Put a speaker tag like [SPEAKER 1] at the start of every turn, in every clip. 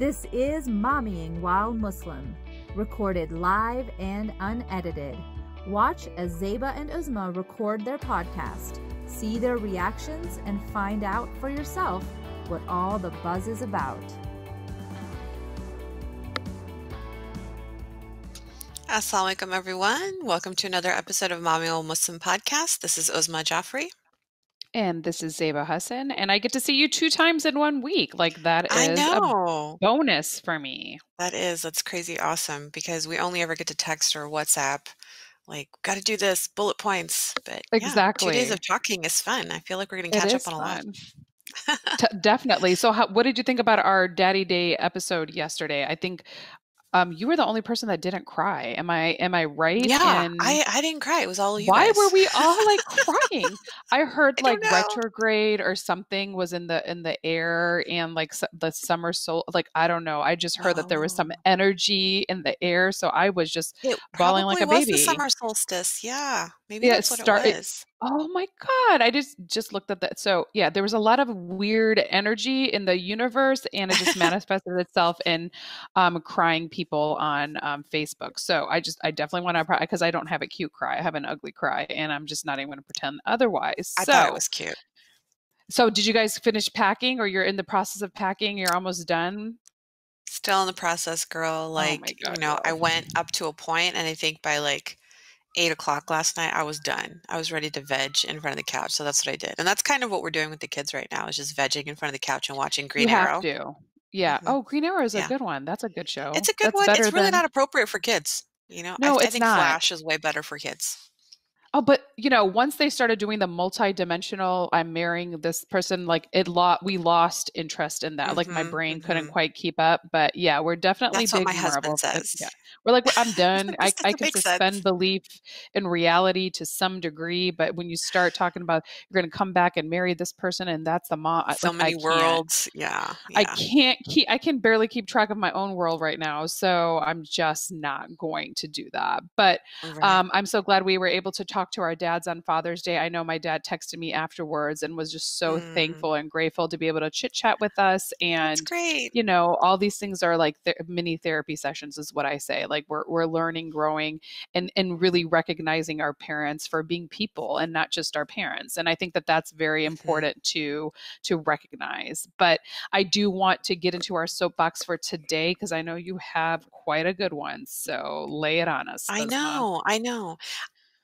[SPEAKER 1] This is Mommying While Muslim, recorded live and unedited. Watch as Zeba and Uzma record their podcast, see their reactions, and find out for yourself what all the buzz is about.
[SPEAKER 2] Assalamu alaikum, everyone. Welcome to another episode of Mommying While Muslim Podcast. This is Uzma Jaffrey.
[SPEAKER 3] And this is Zeba Hassan, and I get to see you two times in one week. Like that
[SPEAKER 2] I
[SPEAKER 3] is a
[SPEAKER 2] know.
[SPEAKER 3] bonus for me.
[SPEAKER 2] That is, that's crazy awesome because we only ever get to text or WhatsApp. Like, got to do this, bullet points. But yeah, two days of talking is fun. I feel like we're going to catch up on a lot.
[SPEAKER 3] T- definitely. So, how, what did you think about our Daddy Day episode yesterday? I think um, you were the only person that didn't cry. Am I am I right?
[SPEAKER 2] Yeah,
[SPEAKER 3] And
[SPEAKER 2] I, I didn't cry. It was all you
[SPEAKER 3] why
[SPEAKER 2] guys.
[SPEAKER 3] were we all like crying? I heard like retrograde or something was in the in the air and like the summer soul like I don't know. I just heard that there was some
[SPEAKER 2] Oh.
[SPEAKER 3] energy in the air, so I was just
[SPEAKER 2] It
[SPEAKER 3] bawling like a
[SPEAKER 2] was the
[SPEAKER 3] baby.
[SPEAKER 2] summer solstice. Yeah, maybe
[SPEAKER 3] Yeah, it
[SPEAKER 2] that's what
[SPEAKER 3] start
[SPEAKER 2] it
[SPEAKER 3] it,
[SPEAKER 2] was.
[SPEAKER 3] Oh my god! I just just looked at that. So yeah, there was a lot of weird energy in the universe, and it just manifested itself in um, crying people on um, Facebook. So I just I definitely want to because I don't have a cute cry. I have an ugly cry, and I'm just not even going to pretend otherwise.
[SPEAKER 2] I thought it was cute.
[SPEAKER 3] so did you guys finish packing, or you're in the process of packing? You're almost done.
[SPEAKER 2] Still in the process, girl.
[SPEAKER 3] Oh
[SPEAKER 2] Like, you
[SPEAKER 3] god,
[SPEAKER 2] know, I went up to a point, and I think by like eight o'clock last night, I was done. I was ready to veg in front of the couch. So that's what I did. And that's kind of what we're doing with the kids right now is just vegging in front of the couch and watching
[SPEAKER 3] You
[SPEAKER 2] Green
[SPEAKER 3] have
[SPEAKER 2] Arrow.
[SPEAKER 3] to. Yeah.
[SPEAKER 2] hmm
[SPEAKER 3] Oh, Green Arrow is a
[SPEAKER 2] Yeah.
[SPEAKER 3] good one. That's a good show.
[SPEAKER 2] It's a good
[SPEAKER 3] That's
[SPEAKER 2] one. It's really
[SPEAKER 3] than
[SPEAKER 2] not appropriate for kids. You know, I,
[SPEAKER 3] no,
[SPEAKER 2] I
[SPEAKER 3] it's
[SPEAKER 2] think
[SPEAKER 3] not.
[SPEAKER 2] Flash is way better for kids.
[SPEAKER 3] Oh, but you know, once they started doing the multi-dimensional, I'm marrying this person, like it lot we lost interest in that. Like my
[SPEAKER 2] hmm
[SPEAKER 3] brain couldn't
[SPEAKER 2] hmm
[SPEAKER 3] quite keep up. But yeah, we're definitely
[SPEAKER 2] That's what my husband
[SPEAKER 3] Marvel.
[SPEAKER 2] says.
[SPEAKER 3] We're like, I'm done. I, I can suspend
[SPEAKER 2] sense.
[SPEAKER 3] belief in reality to some degree, but when you start talking about you're going to come back and marry this person and that's the mom,
[SPEAKER 2] So
[SPEAKER 3] like
[SPEAKER 2] many worlds. Yeah,
[SPEAKER 3] I can't keep I can barely keep track of my own world right now, so I'm just not going to do that. But
[SPEAKER 2] Right.
[SPEAKER 3] um, I'm so glad we were able to talk to our dads on Father's Day. I know my dad texted me afterwards and was just so
[SPEAKER 2] Mm,
[SPEAKER 3] thankful and grateful to be able to chit chat with us. And
[SPEAKER 2] great.
[SPEAKER 3] you know, all these things are like th- mini therapy sessions, is what I say. Like we're we're learning, growing, and and really recognizing our parents for being people and not just our parents. And I think that that's very
[SPEAKER 2] hmm
[SPEAKER 3] important to to recognize. But I do want to get into our soapbox for today because I know you have quite a good one. So lay it on us,
[SPEAKER 2] I know. I know.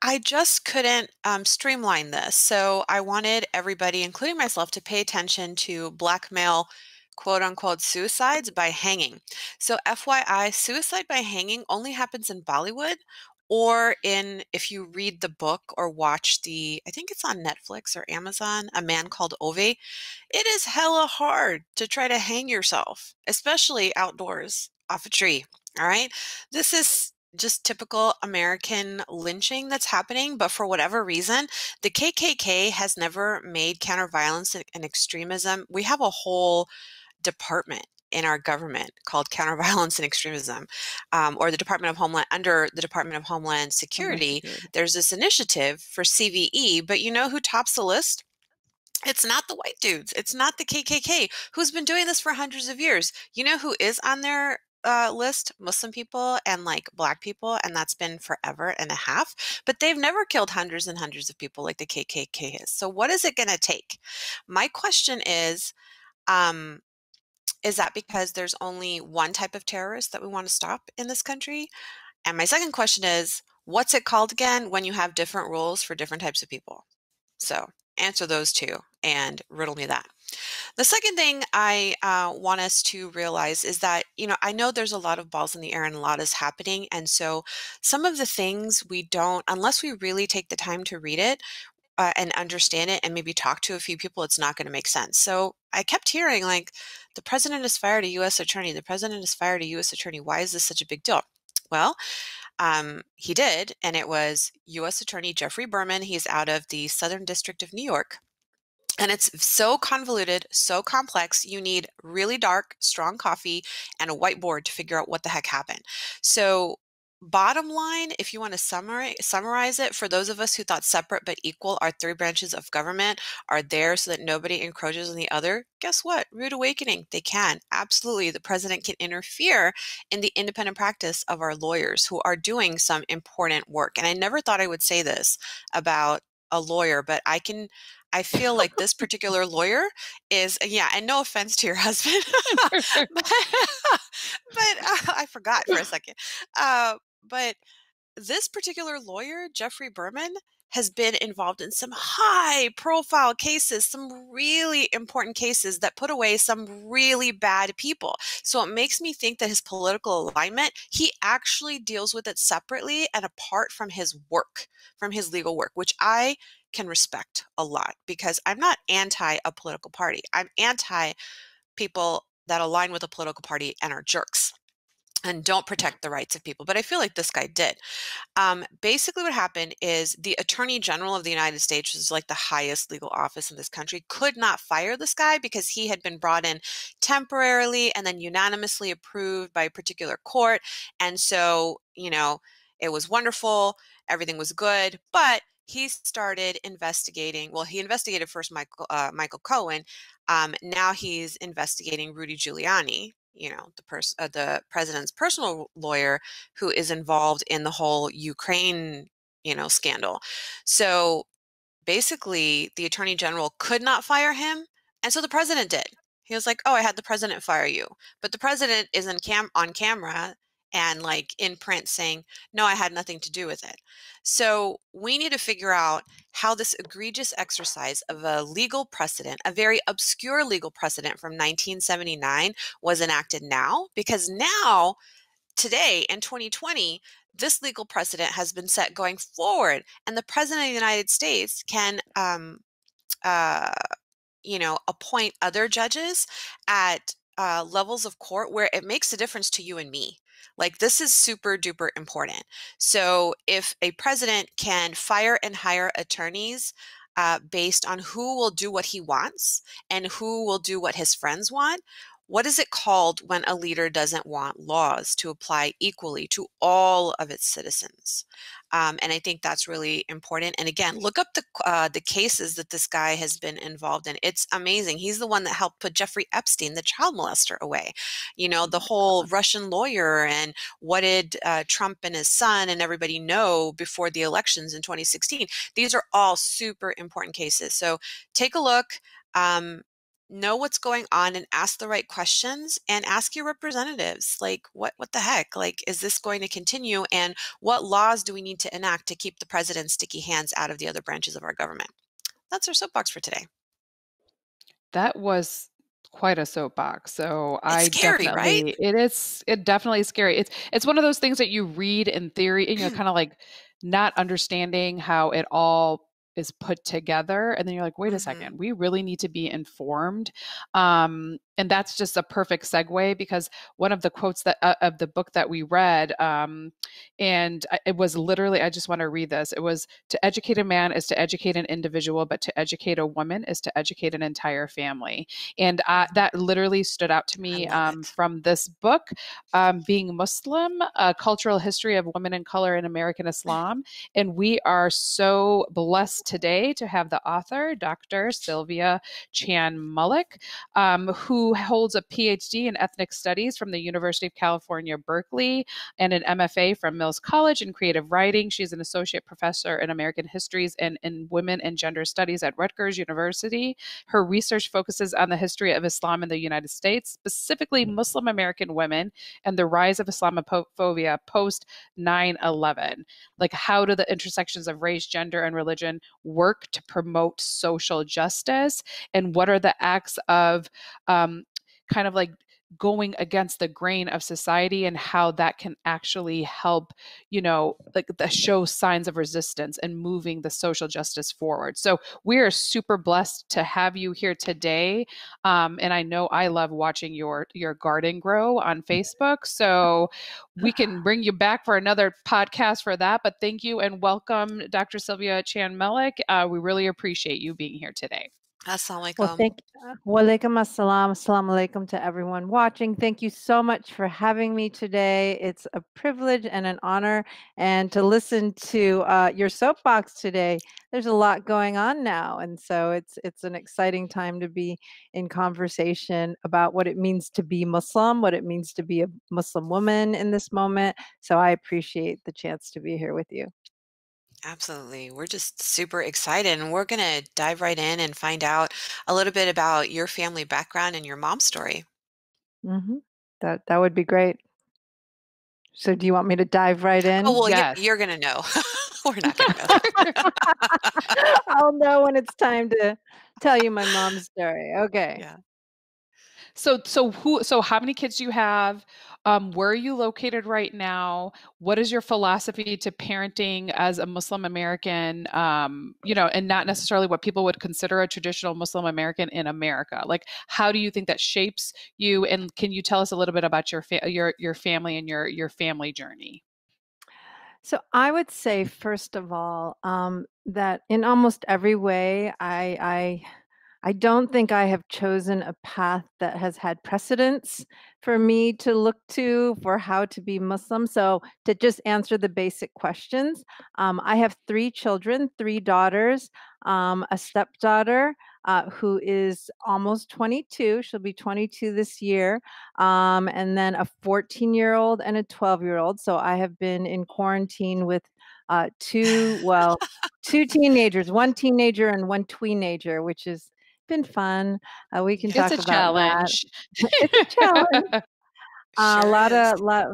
[SPEAKER 2] I just couldn't um, streamline this. So I wanted everybody, including myself, to pay attention to blackmail, quote unquote, suicides by hanging. So, FYI, suicide by hanging only happens in Bollywood or in, if you read the book or watch the, I think it's on Netflix or Amazon, A Man Called Ove. It is hella hard to try to hang yourself, especially outdoors off a tree. All right. This is just typical American lynching that's happening, but for whatever reason, the KKK has never made counterviolence and and extremism. We have a whole department in our government called counterviolence and extremism, um, or the Department of Homeland under the Department of Homeland Security.
[SPEAKER 3] Security.
[SPEAKER 2] There's this initiative for CVE, but you know who tops the list? It's not the white dudes. It's not the KKK who's been doing this for hundreds of years. You know who is on their uh, list? Muslim people and like black people, and that's been forever and a half. But they've never killed hundreds and hundreds of people like the KKK has. So what is it going to take? My question is, um, is that because there's only one type of terrorist that we want to stop in this country? And my second question is, what's it called again when you have different rules for different types of people? So answer those two and riddle me that. The second thing I uh, want us to realize is that, you know, I know there's a lot of balls in the air and a lot is happening. And so some of the things we don't, unless we really take the time to read it uh, and understand it and maybe talk to a few people, it's not going to make sense. So I kept hearing like, the president has fired a U.S. attorney. The president has fired a U.S. attorney. Why is this such a big deal? Well, um, he did, and it was U.S. Attorney Geoffrey Berman. He's out of the Southern District of New York. And it's so convoluted, so complex. You need really dark, strong coffee and a whiteboard to figure out what the heck happened. So bottom line, if you want to summarize, summarize it, for those of us who thought separate but equal, our three branches of government are there so that nobody encroaches on the other, guess what? Rude awakening, they can. Absolutely. The president can interfere in the independent practice of our lawyers who are doing some important work. And I never thought I would say this about a lawyer, but I can I feel like this particular lawyer is yeah, and no offense to your husband, but, but uh, I forgot for a second. Uh, but this particular lawyer, Geoffrey Berman, has been involved in some high profile cases, some really important cases that put away some really bad people. So it makes me think that his political alignment, he actually deals with it separately and apart from his work, from his legal work, which I can respect a lot because I'm not anti a political party. I'm anti people that align with a political party and are jerks and don't protect the rights of people. But I feel like this guy did. Um, basically, what happened is the Attorney General of the United States, which is like the highest legal office in this country, could not fire this guy because he had been brought in temporarily and then unanimously approved by a particular court. And so, you know, it was wonderful, everything was good, but he started investigating. Well, he investigated first Michael uh, Michael Cohen. Um, now he's investigating Rudy Giuliani, you know the person uh, the president's personal lawyer who is involved in the whole Ukraine you know scandal. So basically the attorney general could not fire him and so the president did. He was like, "Oh, I had the president fire you." But the president is in cam on camera and like in print saying, no, I had nothing to do with it. So we need to figure out how this egregious exercise of a legal precedent, a very obscure legal precedent from 1979, was enacted now, because now, today in 2020, this legal precedent has been set going forward, and the president of the United States can um, uh, you know, appoint other judges at uh, levels of court where it makes a difference to you and me. Like, this is super duper important. So, if a president can fire and hire attorneys uh, based on who will do what he wants and who will do what his friends want, what is it called when a leader doesn't want laws to apply equally to all of its citizens? Um, and I think that's really important. And again, look up the uh, the cases that this guy has been involved in. It's amazing. He's the one that helped put Jeffrey Epstein, the child molester, away. You know, the whole Russian lawyer and what did uh, Trump and his son and everybody know before the elections in 2016. These are all super important cases. So take a look. Um, know what's going on and ask the right questions and ask your representatives like what what the heck? Like is this going to continue? And what laws do we need to enact to keep the president's sticky hands out of the other branches of our government? That's our soapbox for today.
[SPEAKER 3] That was quite a soapbox so
[SPEAKER 2] it's
[SPEAKER 3] i
[SPEAKER 2] scary
[SPEAKER 3] definitely
[SPEAKER 2] right
[SPEAKER 3] it is it definitely is scary. It's it's one of those things that you read in theory and you're kind of like not understanding how it all is put together and then you're like wait a
[SPEAKER 2] mm-hmm.
[SPEAKER 3] second we really need to be informed. Um, and that's just a perfect segue because one of the quotes that uh, of the book that we read um, and it was literally i just want to read this it was to educate a man is to educate an individual but to educate a woman is to educate an entire family. And uh, that literally stood out to me um, from this book um, being muslim a cultural history of women in color in american islam and we are so blessed today to have the author dr sylvia chan Malik um, who holds a PhD in ethnic studies from the University of California, Berkeley, and an MFA from Mills College in creative writing. She's an associate professor in American histories and in women and gender studies at Rutgers University. Her research focuses on the history of Islam in the United States, specifically Muslim American women and the rise of Islamophobia post 9 11. Like, how do the intersections of race, gender, and religion work to promote social justice? And what are the acts of um, kind of like going against the grain of society and how that can actually help you know like the show signs of resistance and moving the social justice forward. So we are super blessed to have you here today um, and i know i love watching your your garden grow on facebook so we can bring you back for another podcast for that but thank you and welcome dr sylvia chan Malik uh, we really appreciate you being here today
[SPEAKER 2] Assalamu
[SPEAKER 4] Well, thank Walaikum assalam. Alaikum to everyone watching. Thank you so much for having me today. It's a privilege and an honor. And to listen to uh, your soapbox today, there's a lot going on now. And so it's it's an exciting time to be in conversation about what it means to be Muslim, what it means to be a Muslim woman in this moment. So I appreciate the chance to be here with you.
[SPEAKER 2] Absolutely. We're just super excited, and we're going to dive right in and find out a little bit about your family background and your mom's story.
[SPEAKER 4] hmm That that would be great. So do you want me to dive right in?
[SPEAKER 2] Oh, well, you're,
[SPEAKER 3] Yes.
[SPEAKER 2] you're going to know. we're not going to know.
[SPEAKER 4] I'll know when it's time to tell you my mom's story. Okay.
[SPEAKER 2] yeah.
[SPEAKER 3] So so who so how many kids do you have? Um, where are you located right now? What is your philosophy to parenting as a Muslim American? Um, you know, and not necessarily what people would consider a traditional Muslim American in America. Like, how do you think that shapes you? And can you tell us a little bit about your fa- your your family and your your family journey?
[SPEAKER 4] So I would say, first of all, um, that in almost every way, I, I, I don't think I have chosen a path that has had precedence for me to look to for how to be Muslim. So to just answer the basic questions, um, I have three children, three daughters, um, a stepdaughter uh, who is almost 22. She'll be 22 this year um, and then a 14 year old and a 12 year old. So I have been in quarantine with uh, two, well, two teenagers, one teenager and one tweenager, which has been fun. Uh, we can
[SPEAKER 3] It's
[SPEAKER 4] talk
[SPEAKER 3] a
[SPEAKER 4] about
[SPEAKER 3] challenge.
[SPEAKER 4] that. it's a challenge. Uh, a lot
[SPEAKER 2] is.
[SPEAKER 4] of lot,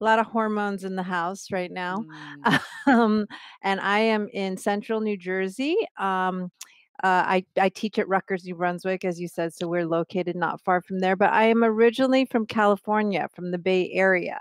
[SPEAKER 4] lot of hormones in the house right now.
[SPEAKER 3] Mm.
[SPEAKER 4] um, and I am in central New Jersey. Um, uh, I, I teach at Rutgers, New Brunswick, as you said, so we're located not far from there. But I am originally from California, from the Bay Area.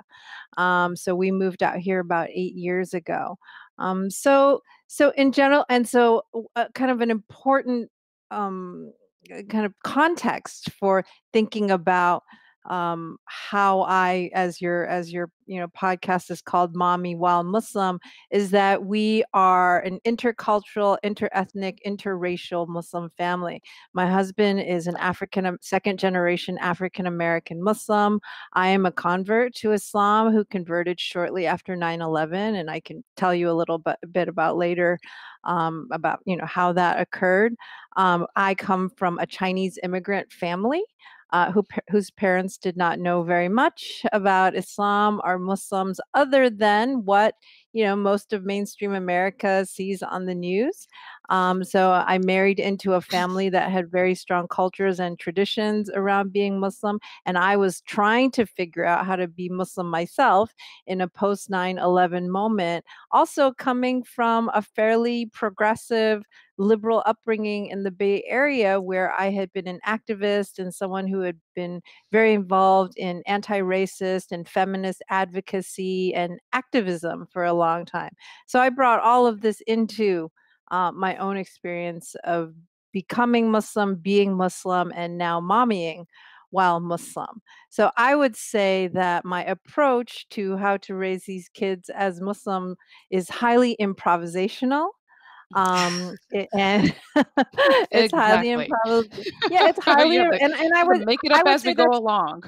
[SPEAKER 4] Um, so we moved out here about eight years ago. Um, so so in general, and so uh, kind of an important um, uh, kind of context for thinking about um, how I, as your as your you know podcast is called "Mommy While Muslim," is that we are an intercultural, interethnic, interracial Muslim family. My husband is an African second generation African American Muslim. I am a convert to Islam who converted shortly after 9/11, and I can tell you a little bit, bit about later um, about you know how that occurred. Um, I come from a Chinese immigrant family uh, who, whose parents did not know very much about Islam or Muslims other than what you know most of mainstream America sees on the news. Um, so I married into a family that had very strong cultures and traditions around being Muslim, and I was trying to figure out how to be Muslim myself in a post 9/11 moment. Also coming from a fairly progressive liberal upbringing in the Bay Area where I had been an activist and someone who had been very involved in anti racist and feminist advocacy and activism for a long time. So I brought all of this into uh, my own experience of becoming Muslim, being Muslim, and now mommying while Muslim. So I would say that my approach to how to raise these kids as Muslim is highly improvisational um it- and it's highly
[SPEAKER 3] Exactly.
[SPEAKER 4] improv yeah it's highly
[SPEAKER 3] You
[SPEAKER 4] and, and i would
[SPEAKER 3] make it up as we go along.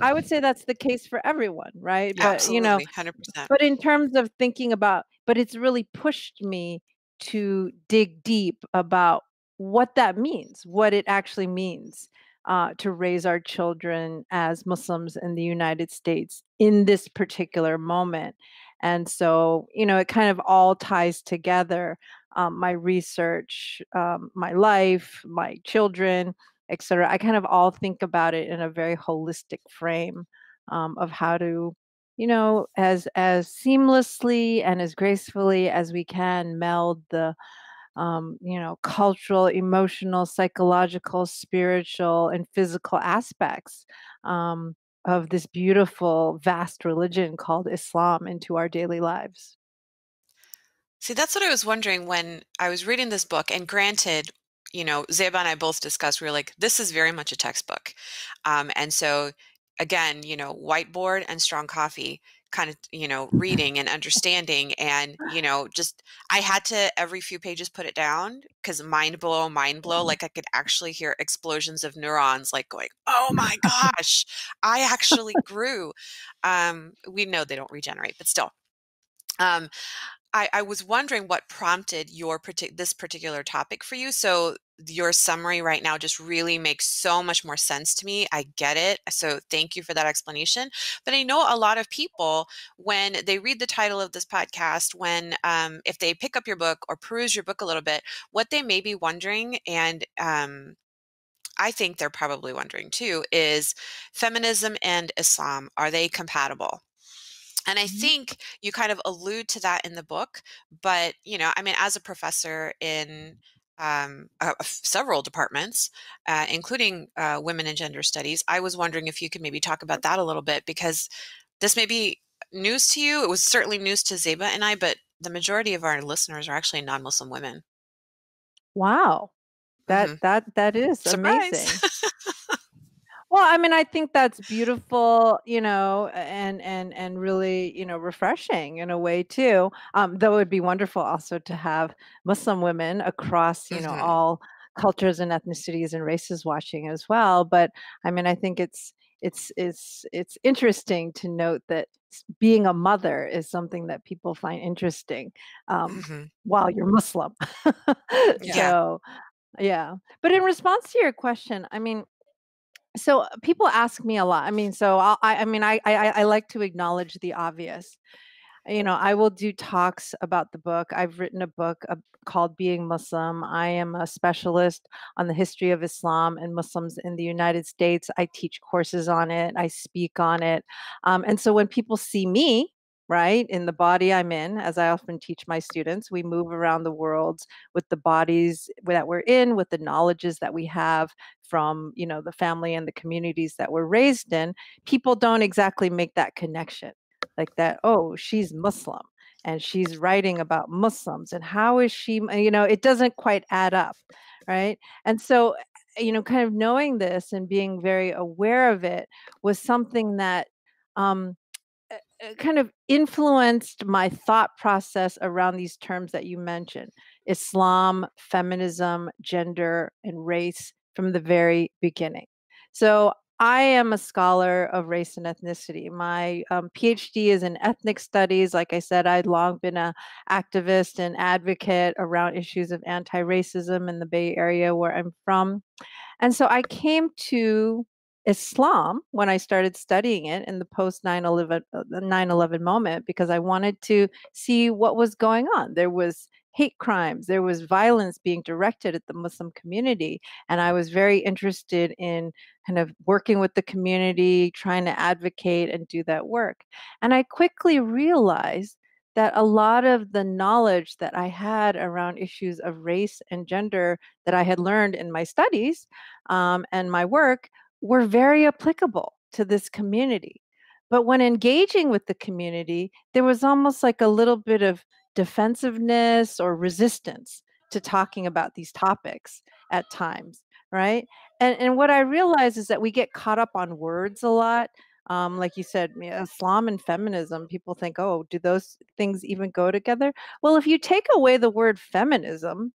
[SPEAKER 4] i would say that's the case for everyone right but you know
[SPEAKER 2] Absolutely. 100%.
[SPEAKER 4] but in terms of thinking about but it's really pushed me to dig deep about what that means what it actually means uh, to raise our children as muslims in the united states in this particular moment. And so you know it kind of all ties together um, my research um, my life my children etc i kind of all think about it in a very holistic frame um, of how to you know as as seamlessly and as gracefully as we can meld the um, you know cultural emotional psychological spiritual and physical aspects um, of this beautiful vast religion called islam into our daily lives
[SPEAKER 2] See, that's what I was wondering when I was reading this book. And granted, you know, Zeba and I both discussed, we were like, this is very much a textbook. Um, and so, again, you know, whiteboard and strong coffee kind of you know reading and understanding and you know just i had to every few pages put it down because mind blow mind blow like i could actually hear explosions of neurons like going oh my gosh i actually grew. Um we know they don't regenerate but still. Um I, I was wondering what prompted your partic- this particular topic for you. So your summary right now just really makes so much more sense to me. I get it. So thank you for that explanation. But I know a lot of people, when they read the title of this podcast, when um, if they pick up your book or peruse your book a little bit, what they may be wondering, and um, I think they're probably wondering too, is feminism and Islam are they compatible? And I mm-hmm. think you kind of allude to that in the book, but you know, I mean, as a professor in um, uh, several departments, uh, including uh, women and gender studies, I was wondering if you could maybe talk about that a little bit because this may be news to you. It was certainly news to Zeba and I, but the majority of our listeners are actually non-Muslim women.
[SPEAKER 4] Wow, that mm-hmm. that that is Surprise. amazing. Well, I mean, I think that's beautiful, you know, and and and really, you know, refreshing in a way too. Um, though it'd be wonderful also to have Muslim women across, you know,
[SPEAKER 2] Mhm.
[SPEAKER 4] all cultures and ethnicities and races watching as well. But I mean, I think it's it's it's it's interesting to note that being a mother is something that people find interesting um,
[SPEAKER 2] Mhm.
[SPEAKER 4] while you're Muslim.
[SPEAKER 2] Yeah.
[SPEAKER 4] so yeah. But in response to your question, I mean, so uh, people ask me a lot. I mean, so I'll, I, I mean, I, I, I like to acknowledge the obvious. You know, I will do talks about the book. I've written a book called Being Muslim. I am a specialist on the history of Islam and Muslims in the United States. I teach courses on it. I speak on it. Um, and so when people see me, right? In the body I'm in, as I often teach my students, we move around the world with the bodies that we're in, with the knowledges that we have from, you know, the family and the communities that we're raised in. People don't exactly make that connection like that, oh, she's Muslim and she's writing about Muslims and how is she, you know, it doesn't quite add up, right? And so, you know, kind of knowing this and being very aware of it was something that um, kind of influenced my thought process around these terms that you mentioned Islam, feminism, gender, and race from the very beginning. So I am a scholar of race and ethnicity. My um, PhD is in ethnic studies. Like I said, I'd long been an activist and advocate around issues of anti racism in the Bay Area where I'm from. And so I came to Islam when I started studying it in the post 9 11, 9/11 moment because I wanted to see what was going on. There was hate crimes, there was violence being directed at the Muslim community. And I was very interested in kind of working with the community, trying to advocate and do that work. And I quickly realized that a lot of the knowledge that I had around issues of race and gender that I had learned in my studies um, and my work were very applicable to this community. But when engaging with the community, there was almost like a little bit of defensiveness or resistance to talking about these topics at times, right? And and what I realize is that we get caught up on words a lot. Um, like you said, Islam and feminism, people think, oh, do those things even go together? Well, if you take away the word feminism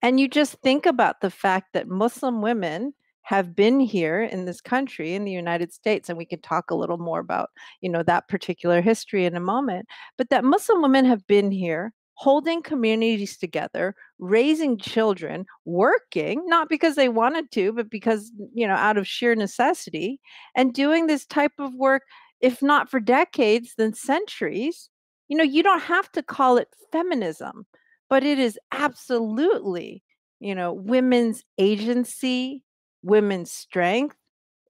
[SPEAKER 4] and you just think about the fact that Muslim women have been here in this country in the United States and we can talk a little more about you know that particular history in a moment but that Muslim women have been here holding communities together raising children working not because they wanted to but because you know out of sheer necessity and doing this type of work if not for decades then centuries. You know you don't have to call it feminism but it is absolutely you know women's agency women's strength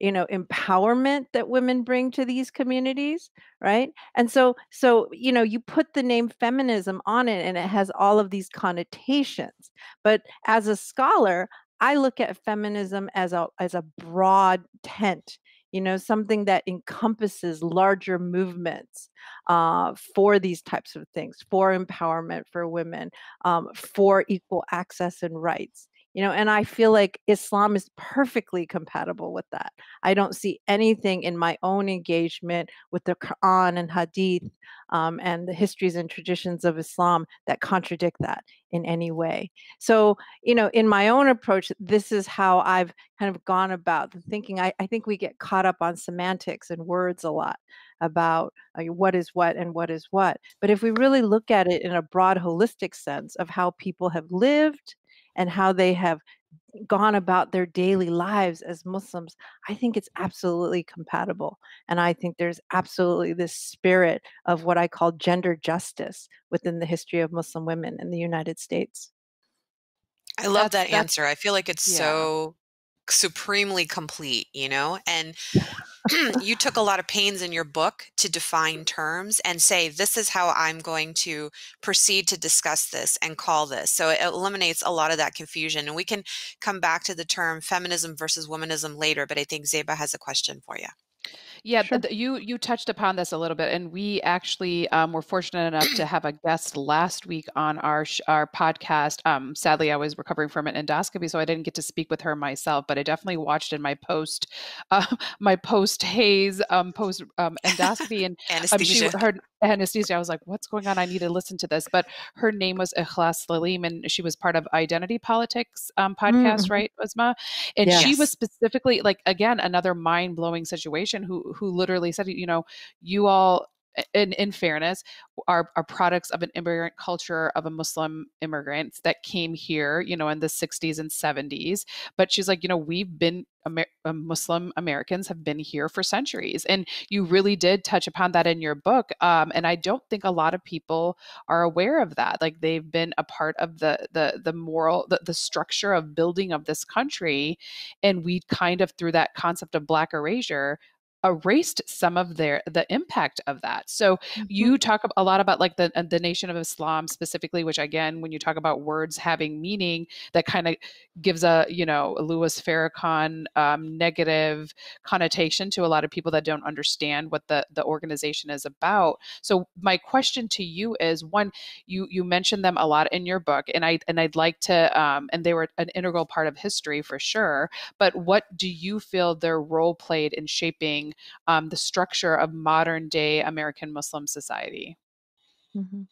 [SPEAKER 4] you know empowerment that women bring to these communities right? And so so you know you put the name feminism on it and it has all of these connotations. But as a scholar i look at feminism as a as a broad tent you know something that encompasses larger movements uh, for these types of things for empowerment for women um, for equal access and rights you know and i feel like islam is perfectly compatible with that. I don't see anything in my own engagement with the quran and hadith um, and the histories and traditions of islam that contradict that in any way. So you know in my own approach this is how i've kind of gone about the thinking. I, I think we get caught up on semantics and words a lot about uh, what is what and what is what. But if we really look at it in a broad holistic sense of how people have lived and how they have gone about their daily lives as Muslims, I think it's absolutely compatible. And I think there's absolutely this spirit of what I call gender justice within the history of Muslim women in the United States.
[SPEAKER 2] I love that's, that answer. I feel like it's yeah. so supremely complete, you know? And you took a lot of pains in your book to define terms and say, this is how I'm going to proceed to discuss this and call this. So it eliminates a lot of that confusion. And we can come back to the term feminism versus womanism later, but I think Zeba has a question for you.
[SPEAKER 3] Yeah, sure. th- you you touched upon this a little bit, and we actually um, were fortunate enough to have a guest last week on our sh- our podcast. Um, sadly, I was recovering from an endoscopy, so I didn't get to speak with her myself. But I definitely watched in my post uh, my post haze um, post um, endoscopy, and
[SPEAKER 2] anesthesia.
[SPEAKER 3] Um, she, her anesthesia. I was like, "What's going on? I need to listen to this." But her name was Ikhlas Saleem, and she was part of Identity Politics um, podcast, mm-hmm. right, Uzma? And yes. she was specifically like again another mind blowing situation. Who who literally said, you know, you all in, in fairness, are, are products of an immigrant culture of a Muslim immigrants that came here, you know, in the 60s and 70s. But she's like, you know, we've been Amer- um, Muslim Americans have been here for centuries, and you really did touch upon that in your book. Um, and I don't think a lot of people are aware of that. Like they've been a part of the the the moral the, the structure of building of this country, and we kind of through that concept of black erasure erased some of their the impact of that. So mm-hmm. you talk a lot about like the uh, the nation of Islam specifically, which again, when you talk about words having meaning, that kind of gives a you know Louis Farrakhan um, negative connotation to a lot of people that don't understand what the the organization is about. So my question to you is one, you you mentioned them a lot in your book, and I and I'd like to um, and they were an integral part of history for sure. But what do you feel their role played in shaping um, the structure of modern day American Muslim society?
[SPEAKER 4] Mm-hmm.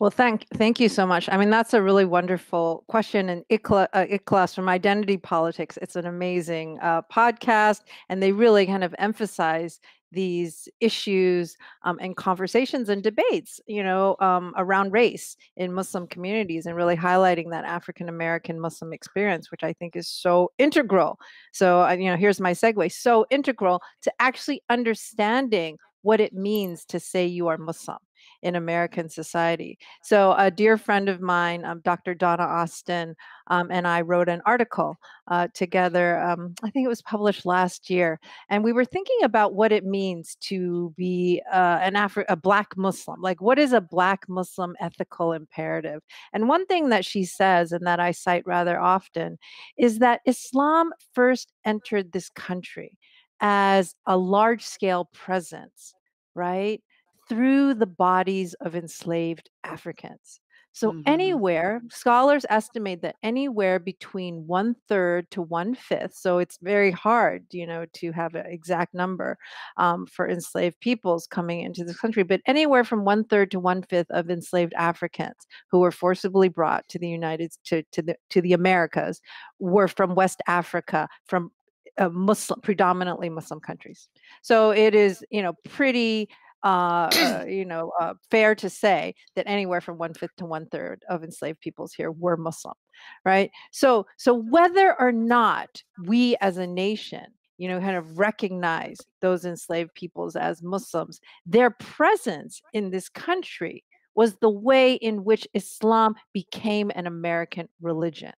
[SPEAKER 4] Well, thank thank you so much. I mean, that's a really wonderful question. And Ikhlas, uh, Ikhlas from Identity Politics, it's an amazing uh, podcast, and they really kind of emphasize these issues um, and conversations and debates, you know, um, around race in Muslim communities, and really highlighting that African American Muslim experience, which I think is so integral. So, you know, here's my segue: so integral to actually understanding what it means to say you are Muslim in American society. So, a dear friend of mine, um, Dr. Donna Auston, um, and I wrote an article uh, together. Um, I think it was published last year, and we were thinking about what it means to be uh, an Afri- a Black Muslim. Like, what is a Black Muslim ethical imperative? And one thing that she says, and that I cite rather often, is that Islam first entered this country as a large scale presence, right? Through the bodies of enslaved Africans. So, mm-hmm. anywhere, scholars estimate that anywhere between one third to one fifth, so it's very hard, you know, to have an exact number um, for enslaved peoples coming into this country, but anywhere from one third to one fifth of enslaved Africans who were forcibly brought to the United to, to the to the Americas were from West Africa, from uh, Muslim, predominantly Muslim countries. So it is, you know, pretty uh, uh, you know, uh, fair to say that anywhere from one fifth to one third of enslaved peoples here were Muslim, right? So, so whether or not we as a nation, you know, kind of recognize those enslaved peoples as Muslims, their presence in this country was the way in which Islam became an American religion,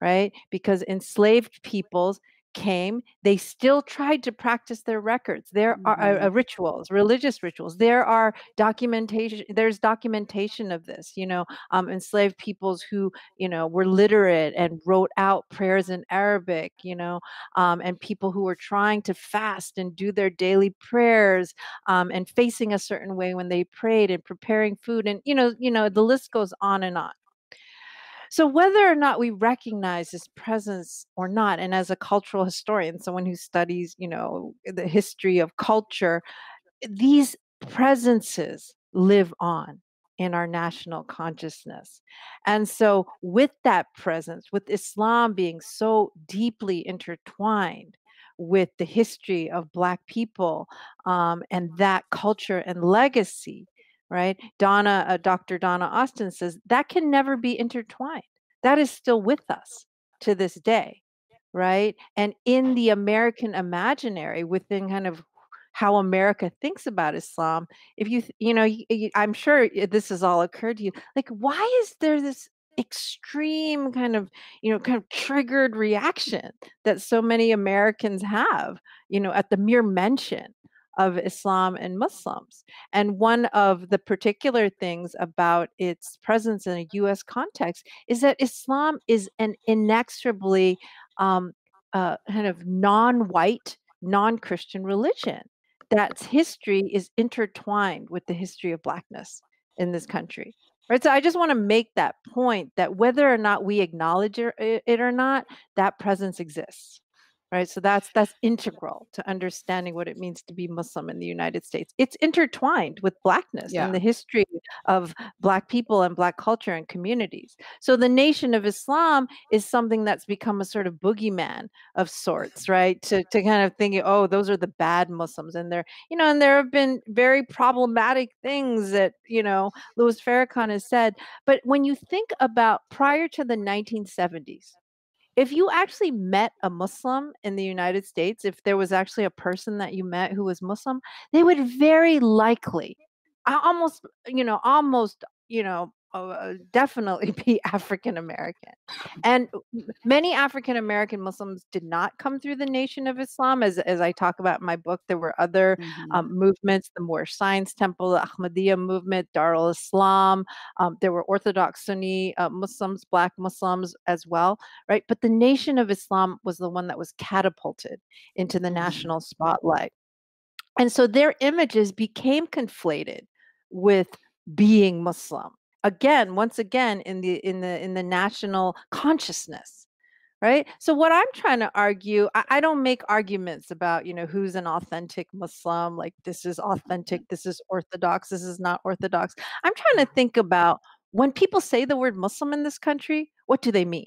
[SPEAKER 4] right? Because enslaved peoples came, they still tried to practice their records. There are uh, uh mm-hmm. rituals, religious rituals. There are documentation. There's documentation of this. You know, um, enslaved peoples who you know were literate and wrote out prayers in Arabic. You know, um, and people who were trying to fast and do their daily prayers um, and facing a certain way when they prayed and preparing food and you know, you know, the list goes on and on. So, whether or not we recognize this presence or not, and as a cultural historian, someone who studies, you know, the history of culture, these presences live on in our national consciousness. And so, with that presence, with Islam being so deeply intertwined with the history of Black people um, and that culture and legacy, right? Donna, uh, Dr. Donna Auston says that can never be intertwined. That is still with us to this day, right? And in the American imaginary, within kind of how America thinks about Islam, if you, you know, I'm sure this has all occurred to you. Like, why is there this extreme kind of you know kind of triggered reaction that so many americans have you know at the mere mention of Islam and Muslims. And one of the particular things about its presence in a US context is that Islam is an inexorably um, uh, kind of non white, non Christian religion. That's history is intertwined with the history of Blackness in this country. Right. So I just want to make that point that whether or not we acknowledge it or not, that presence exists right? So that's that's integral to understanding what it means to be muslim in the united states. It's intertwined with blackness yeah. and the history of black people and black culture and communities. So the nation of islam is something that's become a sort of boogeyman of sorts right? To, to kind of thinking oh those are the bad muslims and they're you know and there have been very problematic things that you know louis farrakhan has said. But when you think about prior to the 1970s if you actually met a Muslim in the United States, if there was actually a person that you met who was Muslim, they would very likely, almost, you know, almost, you know, uh, definitely be African American. And many African American Muslims did not come through the Nation of Islam. As, as I talk about in my book, there were other mm-hmm. um, movements the Moorish Science Temple, the Ahmadiyya movement, Darul Islam. Um, there were Orthodox Sunni uh, Muslims, Black Muslims as well, right? But the Nation of Islam was the one that was catapulted into the mm-hmm. national spotlight. And so their images became conflated with being Muslim again once again in the in the in the national consciousness right? So what i'm trying to argue I, I, don't make arguments about you know who's an authentic muslim like this is mm-hmm. authentic this is orthodox this is not orthodox. I'm trying to mm-hmm. think about when people say the word muslim in this country what do they mean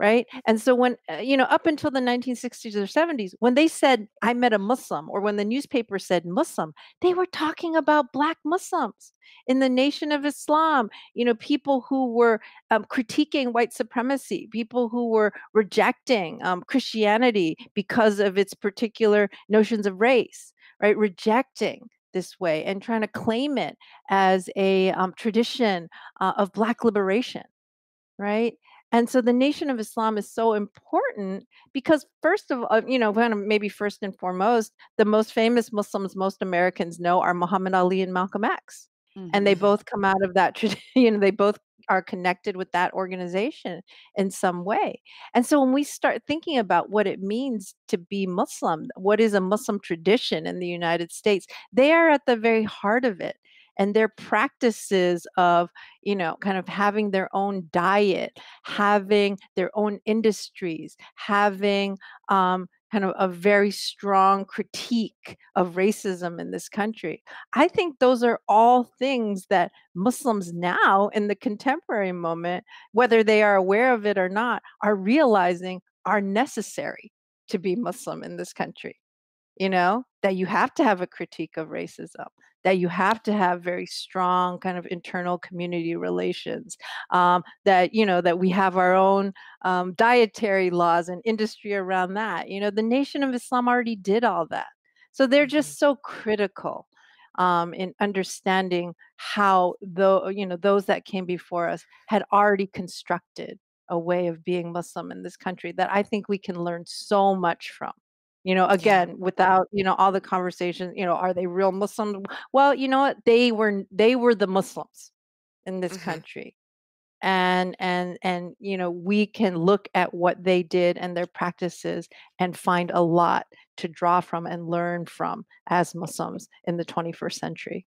[SPEAKER 4] right? And so when uh, you know up until the 1960s or 70s when they said i met a muslim or when the newspaper said muslim they were talking about black muslims in the nation of islam you know people who were um, critiquing white supremacy people who were rejecting um, christianity because of its particular notions of race right? Rejecting this way and trying to claim it as a um, tradition uh, of black liberation right and so the Nation of Islam is so important because, first of all, you know, maybe first and foremost, the most famous Muslims most Americans know are Muhammad Ali and Malcolm X. Mm-hmm. And they mm-hmm. both come out of that tradition, you know, they both are connected with that organization in some way. And so when we start thinking about what it means to be Muslim, what is a Muslim tradition in the United States, they are at the very heart of it and their practices of you know kind of having their own diet having their own industries having um, kind of a very strong critique of racism in this country. I think those are all things that Muslims now, in the contemporary moment, whether they are aware of it or not, are realizing are necessary to be Muslim in this country you know, that you have to have a critique of racism, that you have to have very strong kind of internal community relations, um, that, you know, that we have our own um, dietary laws and industry around that. You know, the Nation of Islam already did all that. So they're just mm-hmm. so critical um, in understanding how the you know those that came before us had already constructed a way of being Muslim in this country that I think we can learn so much from you know again without you know all the conversations you know are they real muslims well you know what? They were they were the muslims in this mm-hmm. country. And and and you know we can look at what they did and their practices and find a lot to draw from and learn from as muslims in the 21st century.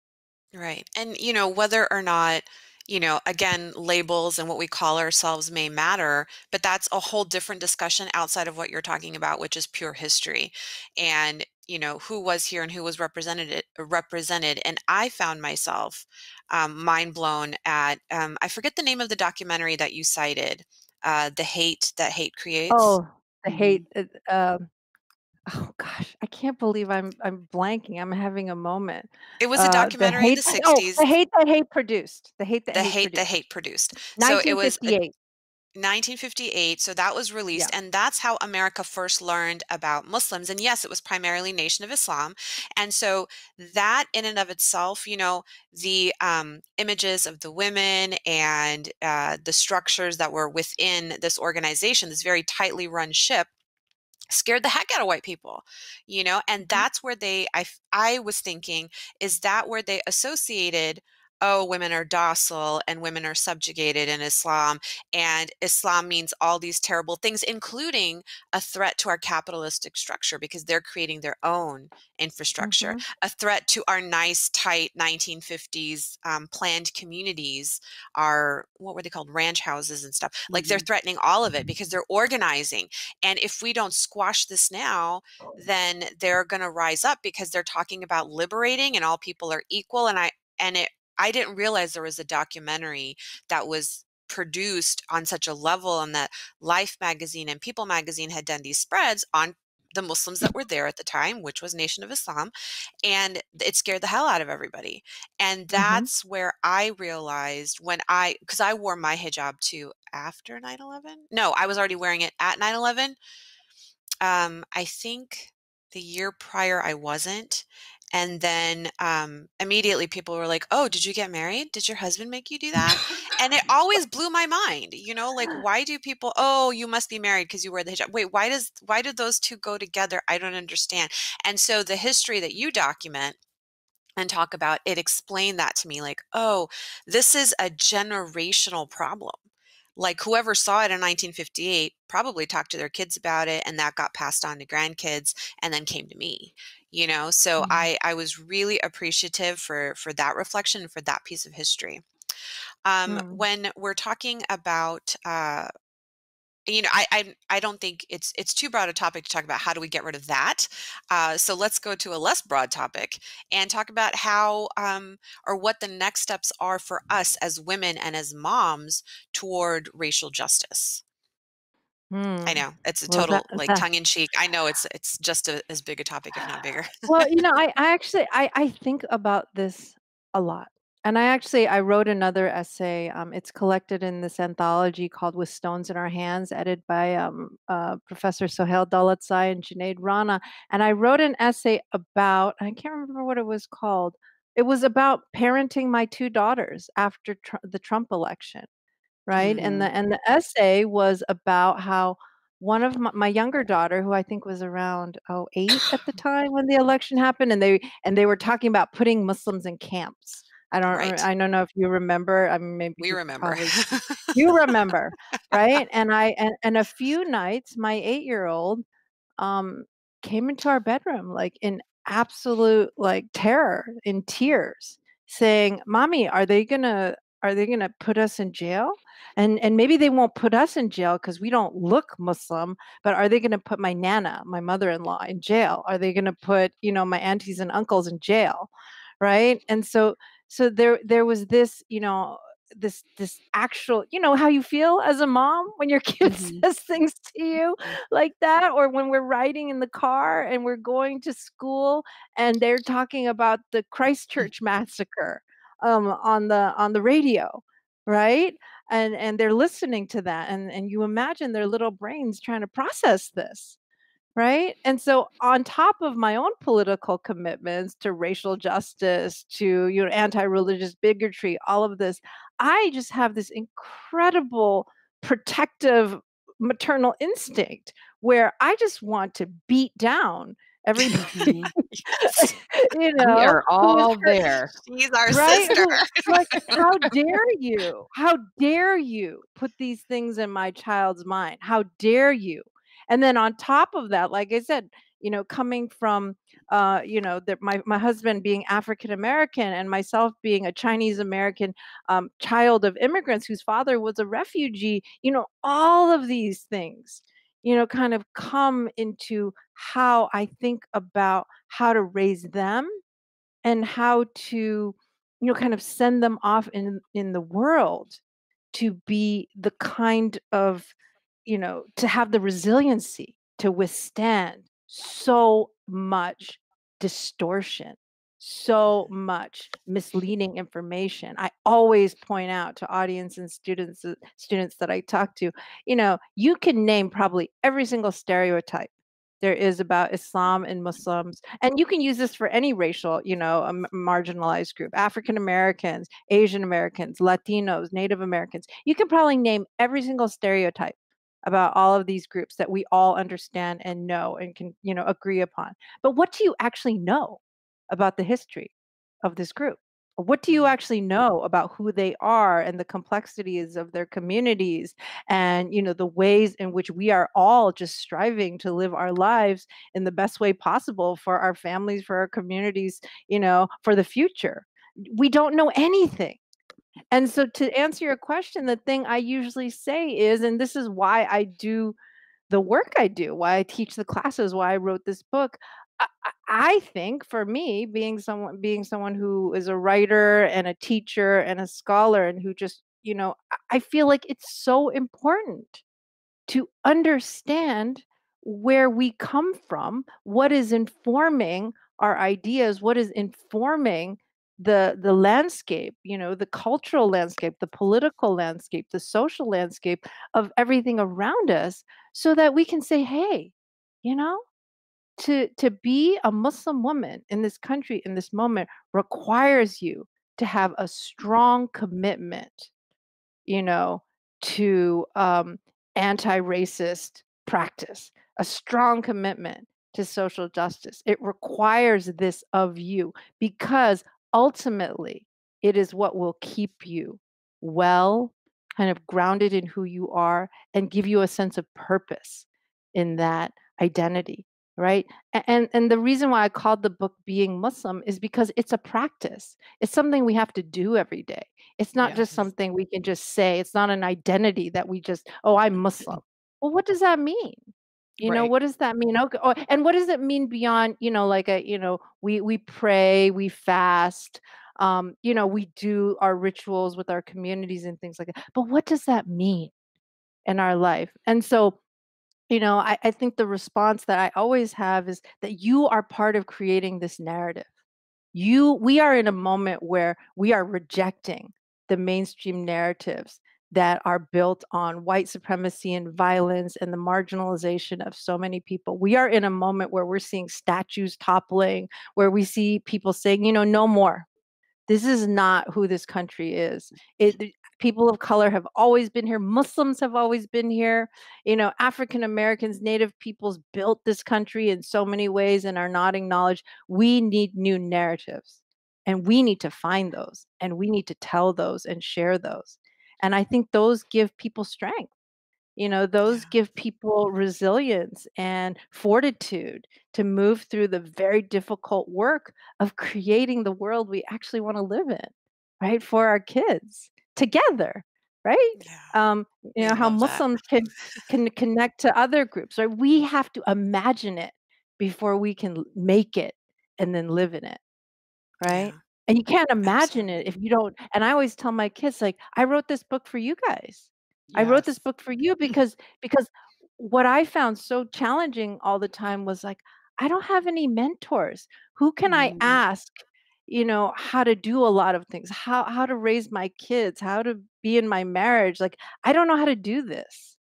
[SPEAKER 2] Right. And you know whether or not you know, again, labels and what we call ourselves may matter, but that's a whole different discussion outside of what you're talking about, which is pure history. And you know who was here and who was represented represented and i found myself um, mind blown at um, i forget the name of the documentary that you cited uh, the hate that hate creates
[SPEAKER 4] Oh, the hate. Uh, um, oh gosh, I can't believe I'm I'm blanking. I'm having a moment.
[SPEAKER 2] it was a
[SPEAKER 4] Uh,
[SPEAKER 2] documentary in
[SPEAKER 4] hate.
[SPEAKER 2] the
[SPEAKER 4] that- Oh,
[SPEAKER 2] 60s
[SPEAKER 4] the hate that hate produced. The hate that
[SPEAKER 2] the
[SPEAKER 4] hate
[SPEAKER 2] hate that hate produced so it was a
[SPEAKER 4] 1958.
[SPEAKER 2] 1958 so that was released and that's how america first learned about muslims and yes it was primarily nation of islam and so that in and of itself you know the um, images of the women and uh, the structures that were within this organization this very tightly run ship scared the heck out of white people you know and mm. that's where they i i was thinking is that where they associated oh women are docile and women are subjugated in islam and islam means all these terrible things including a threat to our capitalistic structure because they're creating their own infrastructure
[SPEAKER 4] Mhm.
[SPEAKER 2] a threat to our nice tight 1950s um, planned communities our what were they called ranch houses and stuff like they're threatening all of it because they're organizing and if we don't squash this now, then they're going to rise up because they're talking about liberating and all people are equal. And I, and it, I didn't realize there was a documentary that was produced on such a level and that Life magazine and People magazine had done these spreads on the Muslims that were there at the time, which was Nation of Islam, and it scared the hell out of everybody. And that's where I realized when I, because I wore my hijab too after 9 11. No, I was already wearing it at 9 11. Um, I think the year prior I wasn't. And then um, immediately people were like, Oh, did you get married? Did your husband make you do that? and it always blew my mind you know like why do people oh you must be married because you wear the hijab wait why does why do those two go together i don't understand and so the history that you document and talk about it explained that to me like oh this is a generational problem like whoever saw it in 1958 probably talked to their kids about it and that got passed on to grandkids and then came to me you know so
[SPEAKER 4] Mhm.
[SPEAKER 2] i i was really appreciative for for that reflection for that piece of history um,
[SPEAKER 4] Mm.
[SPEAKER 2] when we're talking about uh, you know I, I i don't think it's it's too broad a topic to talk about how do we get rid of that uh, so let's go to a less broad topic and talk about how um, or what the next steps are for us as women and as moms toward racial justice. I
[SPEAKER 4] Hmm.
[SPEAKER 2] know it's a
[SPEAKER 4] Well,
[SPEAKER 2] total
[SPEAKER 4] that-
[SPEAKER 2] like
[SPEAKER 4] that-
[SPEAKER 2] tongue-in-cheek i know it's it's just a, as big a topic if not bigger.
[SPEAKER 4] Well you know I, I actually I, I think about this a lot and i actually i wrote another essay um, it's collected in this anthology called with stones in our hands edited by um, uh, professor sohail Daulatzai and Junaid rana. And i wrote an essay about i can't remember what it was called it was about parenting my two daughters after tr- the trump election right? And the and the essay was about how one of my, my younger daughter who i think was around oh eight at the time when the election happened and they and they were talking about putting muslims in camps i don't
[SPEAKER 2] Right.
[SPEAKER 4] i don't know if you remember i mean maybe
[SPEAKER 2] we remember.
[SPEAKER 4] probably you remember right? And i and, and a few nights my eight year old um came into our bedroom like in absolute like terror in tears saying mommy are they gonna are they gonna put us in jail? And and maybe they won't put us in jail because we don't look muslim but are they going to put my nana my mother-in-law in jail? Are they going to put you know my aunties and uncles in jail right? And so so there there was this you know this this actual you know how you feel as a mom when your kid
[SPEAKER 3] Mhm.
[SPEAKER 4] says things to you like that or when we're riding in the car and we're going to school and they're talking about the christchurch massacre um, on the on the radio right? And and they're listening to that and and you imagine their little brains trying to process this right and so on top of my own political commitments to racial justice to you know anti-religious bigotry all of this i just have this incredible protective maternal instinct where i just want to beat down everybody you know
[SPEAKER 3] we are all there.
[SPEAKER 2] she's our
[SPEAKER 4] right?
[SPEAKER 2] sister
[SPEAKER 4] like, how dare you? How dare you put these things in my child's mind? How dare you? And then on top of that, like I said, you know coming from uh, you know that my, my husband being african american and myself being a chinese american um, child of immigrants whose father was a refugee you know all of these things you know kind of come into how i think about how to raise them and how to you know kind of send them off in in the world to be the kind of you know to have the resiliency to withstand so much distortion so much misleading information i always point out to audience and students uh, students that i talk to you know you can name probably every single stereotype there is about Islam and Muslims. And you can use this for any racial, you know, a marginalized group African Americans, Asian Americans, Latinos, Native Americans. You can probably name every single stereotype about all of these groups that we all understand and know and can, you know, agree upon. But what do you actually know about the history of this group? what do you mm-hmm. actually know about who they are and the complexities of their communities and you know the ways in which we are all just striving to live our lives in the best way possible for our families for our communities you know for the future we don't know anything and so to answer your question the thing i usually say is and this is why i do the work i do why i teach the classes why i wrote this book I, think for me, being someone being someone who is a writer and a teacher and a scholar and who just, you know, I feel like it's so important to understand where we come from, what is informing our ideas, what is informing the the landscape you know the cultural landscape the political landscape the social landscape of everything around us so that we can say hey you know? To to be a muslim woman in this country in this moment requires you to have a strong commitment you know to um, anti-racist practice a strong commitment to social justice. It requires this of you because ultimately it is what will keep you well kind of grounded in who you are and give you a sense of purpose in that identity right? And and the reason why i called the book being muslim is because it's a practice. It's something we have to do every day. It's not yes. just something we can just say. It's not an identity that we just oh i'm muslim. Well what does that mean you right. know what does that mean? Okay oh, and what does it mean beyond you know like a you know we we pray we fast um you know we do our rituals with our communities and things like that but what does that mean in our life? And so you know I, I think the response that i always have is that you are part of creating this narrative. You we are in a moment where we are rejecting the mainstream narratives that are built on white supremacy and violence and the marginalization of so many people. We are in a moment where we're seeing statues toppling, where we see people saying, you know, no more. This is not who this country is. It, people of color have always been here muslims have always been here you know african americans native peoples built this country in so many ways and are not acknowledged we need new narratives and we need to find those and we need to tell those and share those and i think those give people strength you know those give people resilience and fortitude to move through the very difficult work of creating the world we actually want to live in right for our kids together right yeah. um you know how muslims can can connect to other groups right we have to imagine it before we can make it and then live in it right yeah. And you can't imagine it if you don't and i always tell my kids like i wrote this book for you guys. Yes. i wrote this book for you because because what i found so challenging all the time was like i don't have any mentors. Who can mm-hmm. i ask you know how to do a lot of things? How how to raise my kids? How to be in my marriage? Like i don't know how to do this.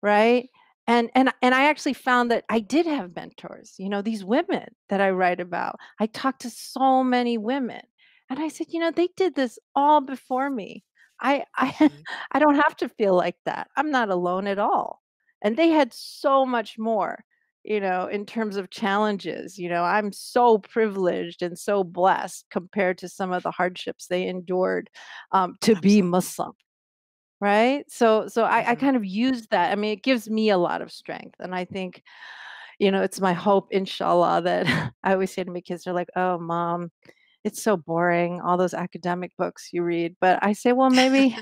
[SPEAKER 4] Right? And and and i actually found that i did have mentors you know these women that i write about. I talked to so many women and i said you know they did this all before me i i mm-hmm. i don't have to feel like that i'm not alone at all and they had so much more you know, in terms of challenges. You know, I'm so privileged and so blessed compared to some of the hardships they endured um, to Absolutely. be Muslim. Right. So, so I, I mm-hmm. kind of use that. I mean, it gives me a lot of strength. And I think, you know, it's my hope, inshallah, that I always say to my kids, they're like, "Oh, mom, it's so boring, all those academic books you read." But I say, well, maybe,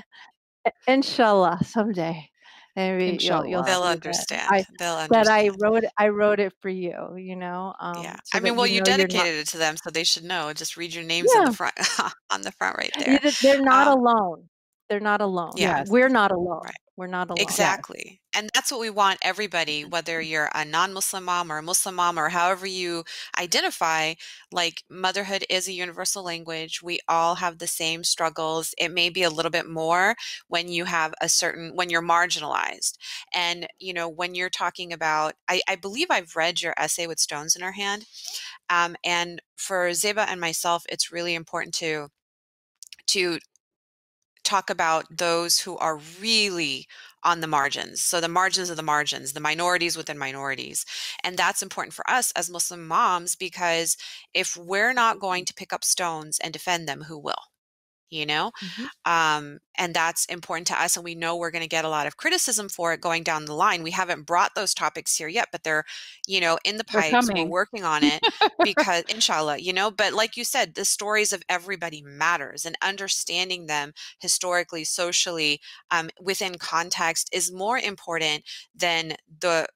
[SPEAKER 4] inshallah, someday, maybe you'll you'll
[SPEAKER 2] They'll understand.
[SPEAKER 4] I
[SPEAKER 2] They'll
[SPEAKER 4] that I wrote I wrote it for you, you know,
[SPEAKER 2] Yeah.
[SPEAKER 4] um, so
[SPEAKER 2] I mean, well,
[SPEAKER 4] you
[SPEAKER 2] you
[SPEAKER 4] know not
[SPEAKER 2] dedicated it to them, so they should know. Just read your names on the front on the front right there.
[SPEAKER 4] they're not
[SPEAKER 2] Um,
[SPEAKER 4] alone. They're not alone.
[SPEAKER 2] yeah,
[SPEAKER 4] We're not alone.
[SPEAKER 2] right.
[SPEAKER 4] We're not alone.
[SPEAKER 3] Yes.
[SPEAKER 2] Exactly. And that's what we want everybody, whether you're a non-Muslim mom or a Muslim mom or however you identify, like motherhood is a universal language. We all have the same struggles. It may be a little bit more when you have a certain when you're marginalized. And you know, when you're talking about I, I believe I've read your essay with stones in her hand. Um, and for Zeba and myself, it's really important to to talk about those who are really on the margins. So the margins of the margins, the minorities within minorities. And that's important for us as Muslim moms because if we're not going to pick up stones and defend them, who will? You know?
[SPEAKER 4] Mhm.
[SPEAKER 2] Um, and that's important to us. And we know we're going to get a lot of criticism for it going down the line. We haven't brought those topics here yet, but they're, you know, in the pipes. We're working on it because inshallah, you know, but like you said, the stories of everybody matters and understanding them historically, socially, um, within context is more important than the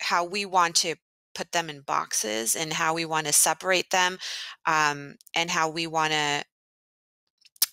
[SPEAKER 2] how we want to put them in boxes and how we want to separate them um, and how we want to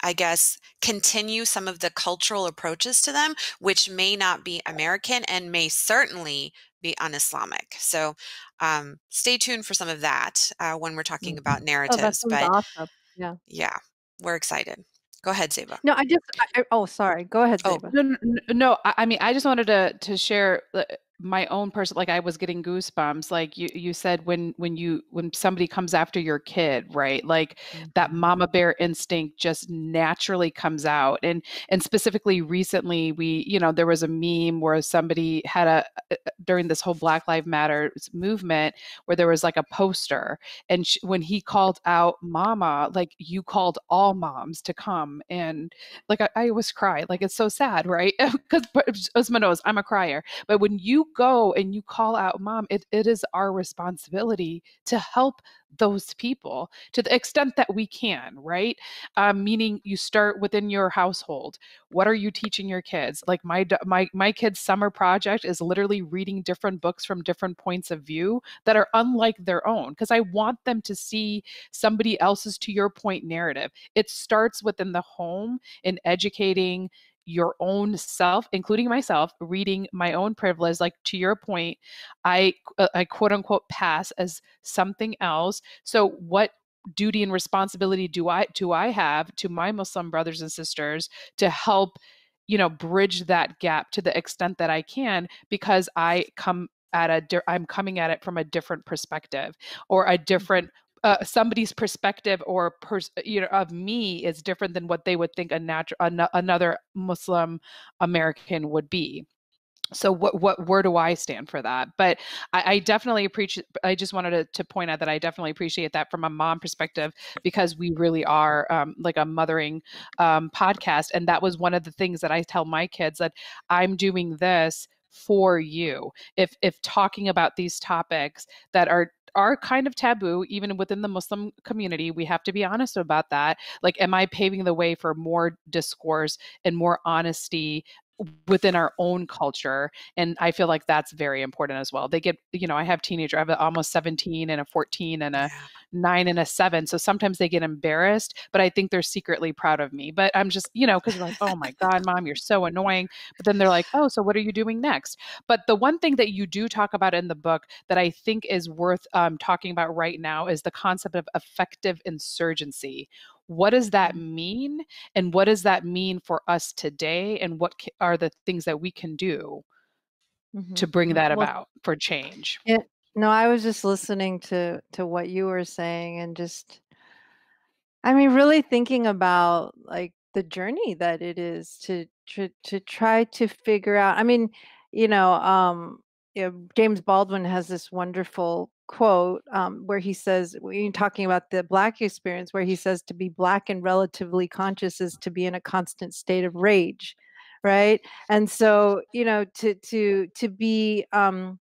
[SPEAKER 2] I guess, continue some of the cultural approaches to them, which may not be American and may certainly be un-Islamic. So um, stay tuned for some of that uh, when we're talking about
[SPEAKER 4] Oh,
[SPEAKER 2] narratives.
[SPEAKER 4] sounds
[SPEAKER 2] But
[SPEAKER 4] awesome. Yeah.
[SPEAKER 2] yeah, we're excited. Go ahead, Zeba.
[SPEAKER 4] No, I just I, I- oh, sorry. Go ahead,
[SPEAKER 2] Oh,
[SPEAKER 4] Zeba.
[SPEAKER 3] No, no, no, no, I, I mean, I just wanted to to share uh, my own person. Like, I was getting goosebumps. Like you, you said when when you when somebody comes after your kid, right? Like that
[SPEAKER 2] Mhm.
[SPEAKER 3] mama bear instinct just naturally comes out. And and specifically recently, we you know there was a meme where somebody had a during this whole Black Lives Matter movement where there was like a poster, and sh- when he called out mama, like you called all moms to come and like I, I always cry like it's so sad right because Usma knows i'm a crier but when you go and you call out mom it, it is our responsibility to help those people to the extent that we can right? Um, meaning you start within your household. What are you teaching your kids? Like my my my kids summer project is literally reading different books from different points of view that are unlike their own because i want them to see somebody else's to your point narrative. It starts within the home in educating your own self including myself reading my own privilege like to your point i uh, i quote unquote pass as something else. So what duty and responsibility do i do i have to my muslim brothers and sisters to help you know bridge that gap to the extent that i can because i come at a i'm coming at it from a different perspective or a different uh, somebody's perspective or pers- you know of me is different than what they would think a natural an- another muslim american would be. So what what where do i stand for that? But i, I definitely appreciate i just wanted to, to point out that i definitely appreciate that from a mom perspective because we really are um, like a mothering um, podcast. And that was one of the things that i tell my kids that i'm doing this for you. If if talking about these topics that are are kind of taboo even within the muslim community we have to be honest about that like am i paving the way for more discourse and more honesty within our own culture and i feel like that's very important as well they get you know i have teenager i have almost 17 and a 14 and a
[SPEAKER 2] Yeah.
[SPEAKER 3] 9 and a 7 so sometimes they get embarrassed but i think they're secretly proud of me but i'm just you know because they're like oh my god mom you're so annoying but then they're like oh so what are you doing next but the one thing that you do talk about in the book that i think is worth um, talking about right now is the concept of affective insurgency what does that mean and what does that mean for us today and what are the things that we can do
[SPEAKER 4] Mhm,
[SPEAKER 3] to bring
[SPEAKER 4] mhm.
[SPEAKER 3] that
[SPEAKER 4] Well,
[SPEAKER 3] about for change?
[SPEAKER 4] Yeah, no, I was just listening to to what you were saying and just I mean really thinking about like the journey that it is to to to try to figure out I mean, you know, um you know, James Baldwin has this wonderful quote um, where he says, you're talking about the Black experience, where he says to be Black and relatively conscious is to be in a constant state of rage, right? And so, you know, to to to be um,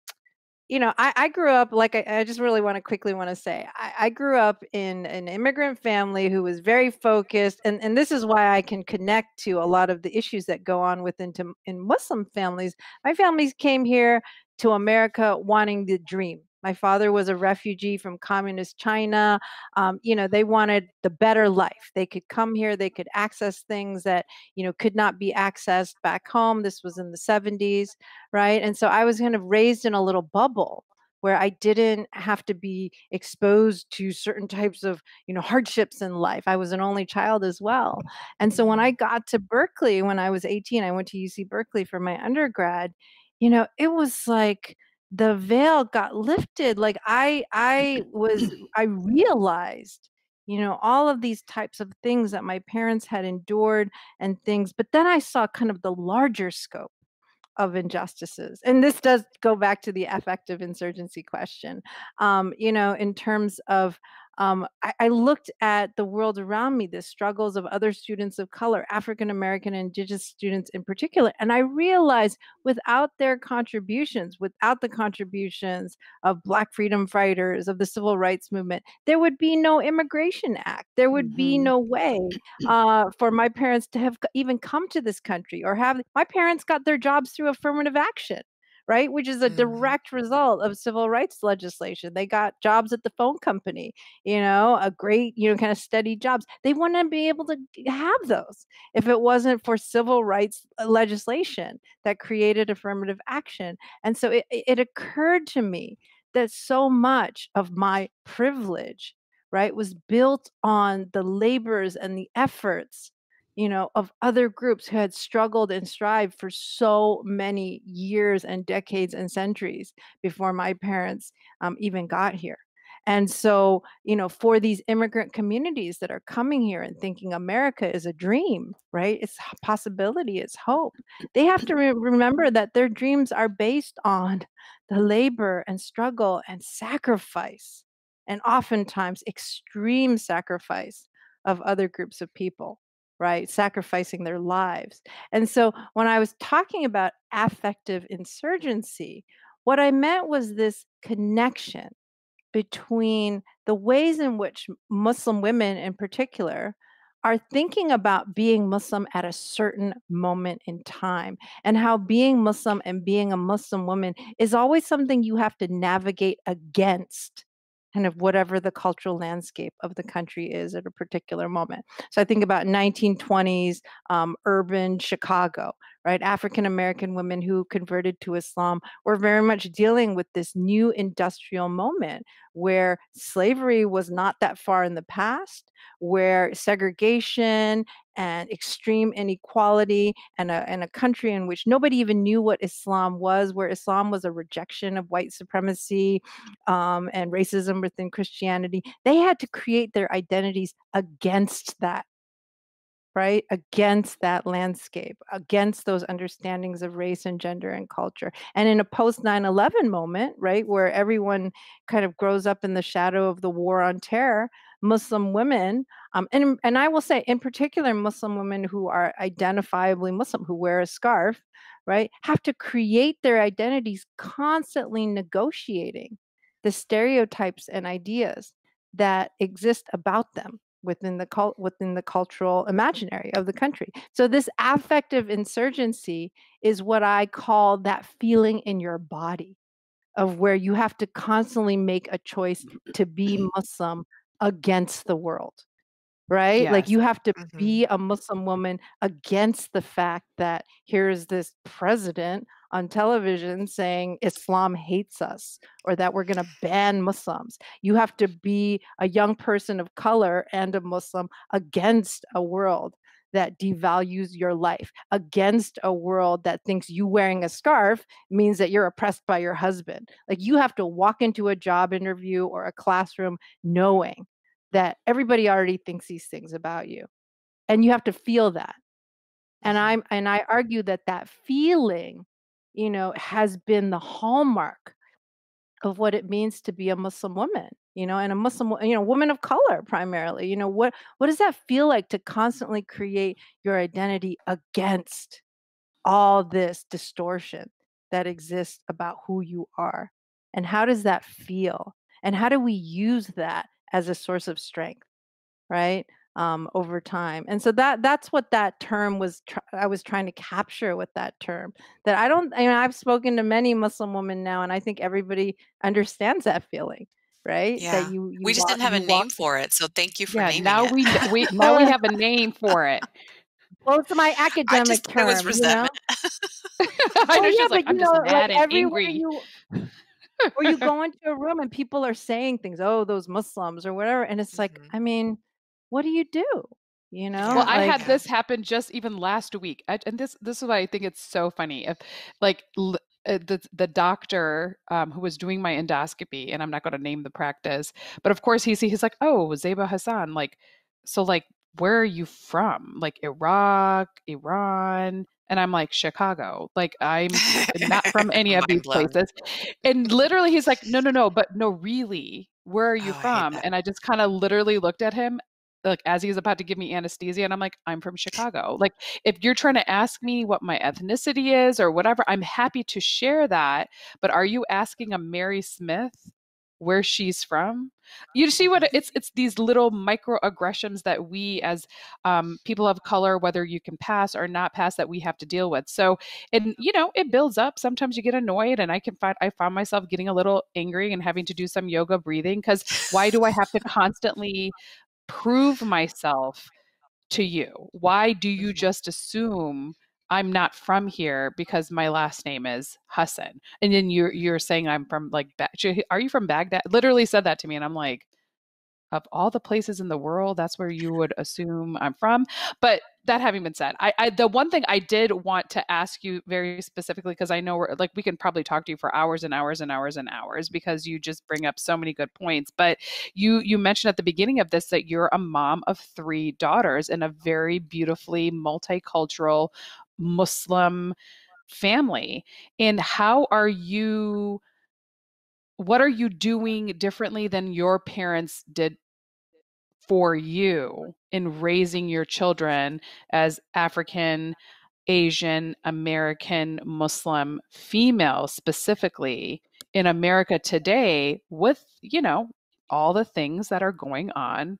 [SPEAKER 4] you know, I, I grew up like I, I just really want to quickly want to say I, I grew up in an immigrant family who was very focused, and and this is why I can connect to a lot of the issues that go on within to, in Muslim families. My families came here to America wanting the dream. My father was a refugee from communist China. Um, you know, they wanted the better life. They could come here, they could access things that, you know, could not be accessed back home. This was in the 70s, right? And so I was kind of raised in a little bubble where I didn't have to be exposed to certain types of, you know, hardships in life. I was an only child as well. And so when I got to Berkeley when I was 18, I went to UC Berkeley for my undergrad, you know, it was like the veil got lifted like i i was i realized you know all of these types of things that my parents had endured and things but then i saw kind of the larger scope of injustices and this does go back to the affective insurgency question um, you know in terms of um, I, I, looked at the world around me, the struggles of other students of color, African American and Indigenous students in particular, and I realized without their contributions, without the contributions of Black freedom fighters, of the civil rights movement, there would be no Immigration Act. There would mm-hmm. be no way uh, for my parents to have even come to this country or have my parents got their jobs through affirmative action right? Which is a mm-hmm. direct result of civil rights legislation. They got jobs at the phone company, you know, a great, you know, kind of steady jobs. They wouldn't be able to have those if it wasn't for civil rights uh, legislation that created affirmative action. And so it, it occurred to me that so much of my privilege, right, was built on the labors and the efforts you know, of other groups who had struggled and strived for so many years and decades and centuries before my parents um, even got here. And so, you know, for these immigrant communities that are coming here and thinking America is a dream, right? It's possibility, it's hope. They have to re- remember that their dreams are based on the labor and struggle and sacrifice, and oftentimes extreme sacrifice of other groups of people right? Sacrificing their lives. And so when I was talking about affective insurgency, what I meant was this connection between the ways in which Muslim women in particular are thinking about being Muslim at a certain moment in time and how being Muslim and being a Muslim woman is always something you have to navigate against kind of whatever the cultural landscape of the country is at a particular moment. So I think about 1920s um, urban Chicago, right? African American women who converted to Islam were very much dealing with this new industrial moment where slavery was not that far in the past, where segregation and extreme inequality and a, and a country in which nobody even knew what Islam was, where Islam was a rejection of white supremacy um, and racism within Christianity, they had to create their identities against that right? Against that landscape against those understandings of race and gender and culture. And in a post 9-11 moment right where everyone kind of grows up in the shadow of the war on terror muslim women um, and, and i will say in particular muslim women who are identifiably muslim who wear a scarf right have to create their identities constantly negotiating the stereotypes and ideas that exist about them within the cult within the cultural imaginary of the country. So this affective insurgency is what I call that feeling in your body of where you have to constantly make a choice to be Muslim against the world. Right? Yes. Like you have to mm-hmm. be a Muslim woman against the fact that here's this president on television saying Islam hates us or that we're going to ban Muslims. You have to be a young person of color and a Muslim against a world that devalues your life, against a world that thinks you wearing a scarf means that you're oppressed by your husband. Like you have to walk into a job interview or a classroom knowing that everybody already thinks these things about you. And you have to feel that. And mm-hmm. I'm and I argue that that feeling you know, has been the hallmark of what it means to be a Muslim woman, you know, and a Muslim, you know, woman of color primarily. You know, what what does that feel like to constantly create your identity against all this distortion that exists about who you are? and how does that feel and how do we use that as a source of strength right um, over time and so that that's what that term was tr- i was trying to capture with that term that i don't I mean, i've spoken to many muslim women now and i think everybody understands that feeling right
[SPEAKER 2] yeah
[SPEAKER 4] that you, you
[SPEAKER 2] we just
[SPEAKER 4] walk,
[SPEAKER 2] didn't have a name
[SPEAKER 4] walk,
[SPEAKER 2] for it so thank you for
[SPEAKER 3] Yeah,
[SPEAKER 2] naming
[SPEAKER 3] now
[SPEAKER 2] it
[SPEAKER 3] we we now we have a name for it.
[SPEAKER 4] well it's my academic
[SPEAKER 2] just
[SPEAKER 4] term
[SPEAKER 2] it was
[SPEAKER 4] you know
[SPEAKER 2] resentment
[SPEAKER 3] I
[SPEAKER 4] well
[SPEAKER 3] know
[SPEAKER 4] yeah
[SPEAKER 3] she's like,
[SPEAKER 4] but
[SPEAKER 3] I'm
[SPEAKER 4] you
[SPEAKER 3] just
[SPEAKER 4] know like
[SPEAKER 3] mad and
[SPEAKER 4] everywhere
[SPEAKER 3] angry.
[SPEAKER 4] you or you go into a room and people are saying things oh those muslims or whatever and it's like
[SPEAKER 2] Mhm.
[SPEAKER 4] i mean what do you do you know
[SPEAKER 3] Well, I had this happen just even last week, I, and this this is why I think it's so funny. If like l- uh, the the doctor um, who was doing my endoscopy, and I'm not going to name the practice, but of course he's he's like, oh, Zeba Hassan, like, so like, where are you from? Like Iraq, Iran, and I'm like Chicago. Like I'm not from any of these
[SPEAKER 2] blown.
[SPEAKER 3] places. And literally, he's like, no, no, no, but no, really, where are you
[SPEAKER 2] Oh,
[SPEAKER 3] from?
[SPEAKER 2] that.
[SPEAKER 3] And I just kind of literally looked at him like as he's about to give me anesthesia and i'm like i'm from chicago like if you're trying to ask me what my ethnicity is or whatever i'm happy to share that but are you asking a mary smith where she's from you see what it's it's these little microaggressions that we as um, people of color whether you can pass or not pass that we have to deal with so and you know it builds up sometimes you get annoyed and i can find i found myself getting a little angry and having to do some yoga breathing because why do i have to constantly prove myself to you? Why do you
[SPEAKER 2] Mhm.
[SPEAKER 3] just assume I'm not from here because my last name is Hassan? And then you're you're saying I'm from like are you from Baghdad? Literally said that to me, and I'm like, of all the places in the world, that's where you would assume I'm from. But that having been said, I, I the one thing I did want to ask you very specifically because I know we're like we can probably talk to you for hours and hours and hours and hours because you just bring up so many good points. But you you mentioned at the beginning of this that you're a mom of three daughters in a very beautifully multicultural Muslim family. And how are you? What are you doing differently than your parents did for you in raising your children as African, Asian, American, Muslim, female specifically in America today with, you know, all the things that are going on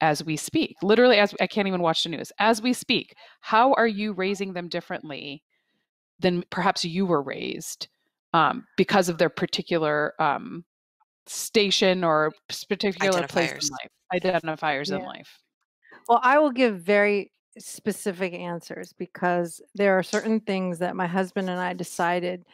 [SPEAKER 3] as we speak. Literally as I can't even watch the news. As we speak, how are you raising them differently than perhaps you were raised um, because of their particular um, station or particular place in life identifiers in life
[SPEAKER 4] Well, I will give very specific answers because there are certain things that my husband and I decided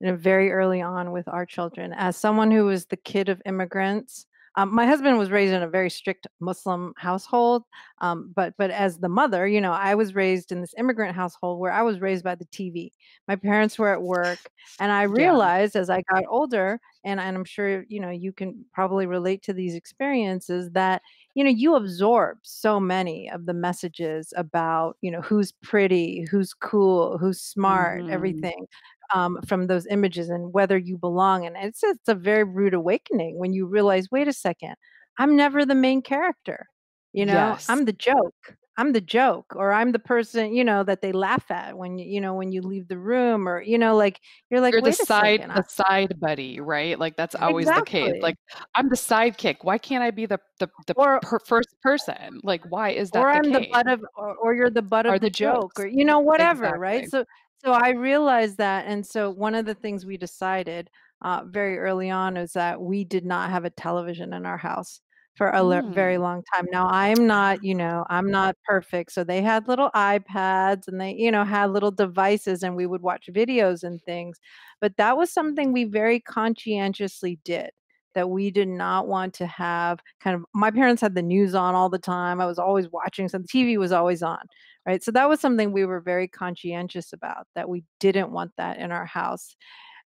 [SPEAKER 4] you know, very early on with our children. As someone who was the kid of immigrants, um, my husband was raised in a very strict Muslim household, um, but but as the mother, you know, I was raised in this immigrant household where I was raised by the TV. My parents were at work, and I
[SPEAKER 3] yeah
[SPEAKER 4] realized as I got older, and, and I'm sure you know you can probably relate to these experiences that you know you absorb so many of the messages about you know who's pretty who's cool who's smart
[SPEAKER 3] hmm
[SPEAKER 4] everything um, from those images and whether you belong and it's it's a very rude awakening when you realize wait a second i'm never the main character you know?
[SPEAKER 3] Yes.
[SPEAKER 4] I'm the joke i'm the joke or i'm the person you know that they laugh at when you you know when you leave the room or you know like you're like
[SPEAKER 3] you're the side
[SPEAKER 4] second
[SPEAKER 3] the side buddy right? Like that's always the case. Like i'm the sidekick. Why can't i be the the, the
[SPEAKER 4] or
[SPEAKER 3] per- first person? Like why is that
[SPEAKER 4] or
[SPEAKER 3] the
[SPEAKER 4] I'm the butt of or, or you're the butt of the
[SPEAKER 3] the
[SPEAKER 4] joke or you know whatever right? So so I realized that and so one of the things we decided uh, very early on is that we did not have a television in our house for a le- very
[SPEAKER 3] mm.
[SPEAKER 4] long time now I'm not you know I'm not perfect so they had little iPads and they you know had little devices and we would watch videos and things but that was something we very conscientiously did that we did not want to have kind of my parents had the news on all the time. I was always watching some the TV was always on, right? So that was something we were very conscientious about that we didn't want that in our house.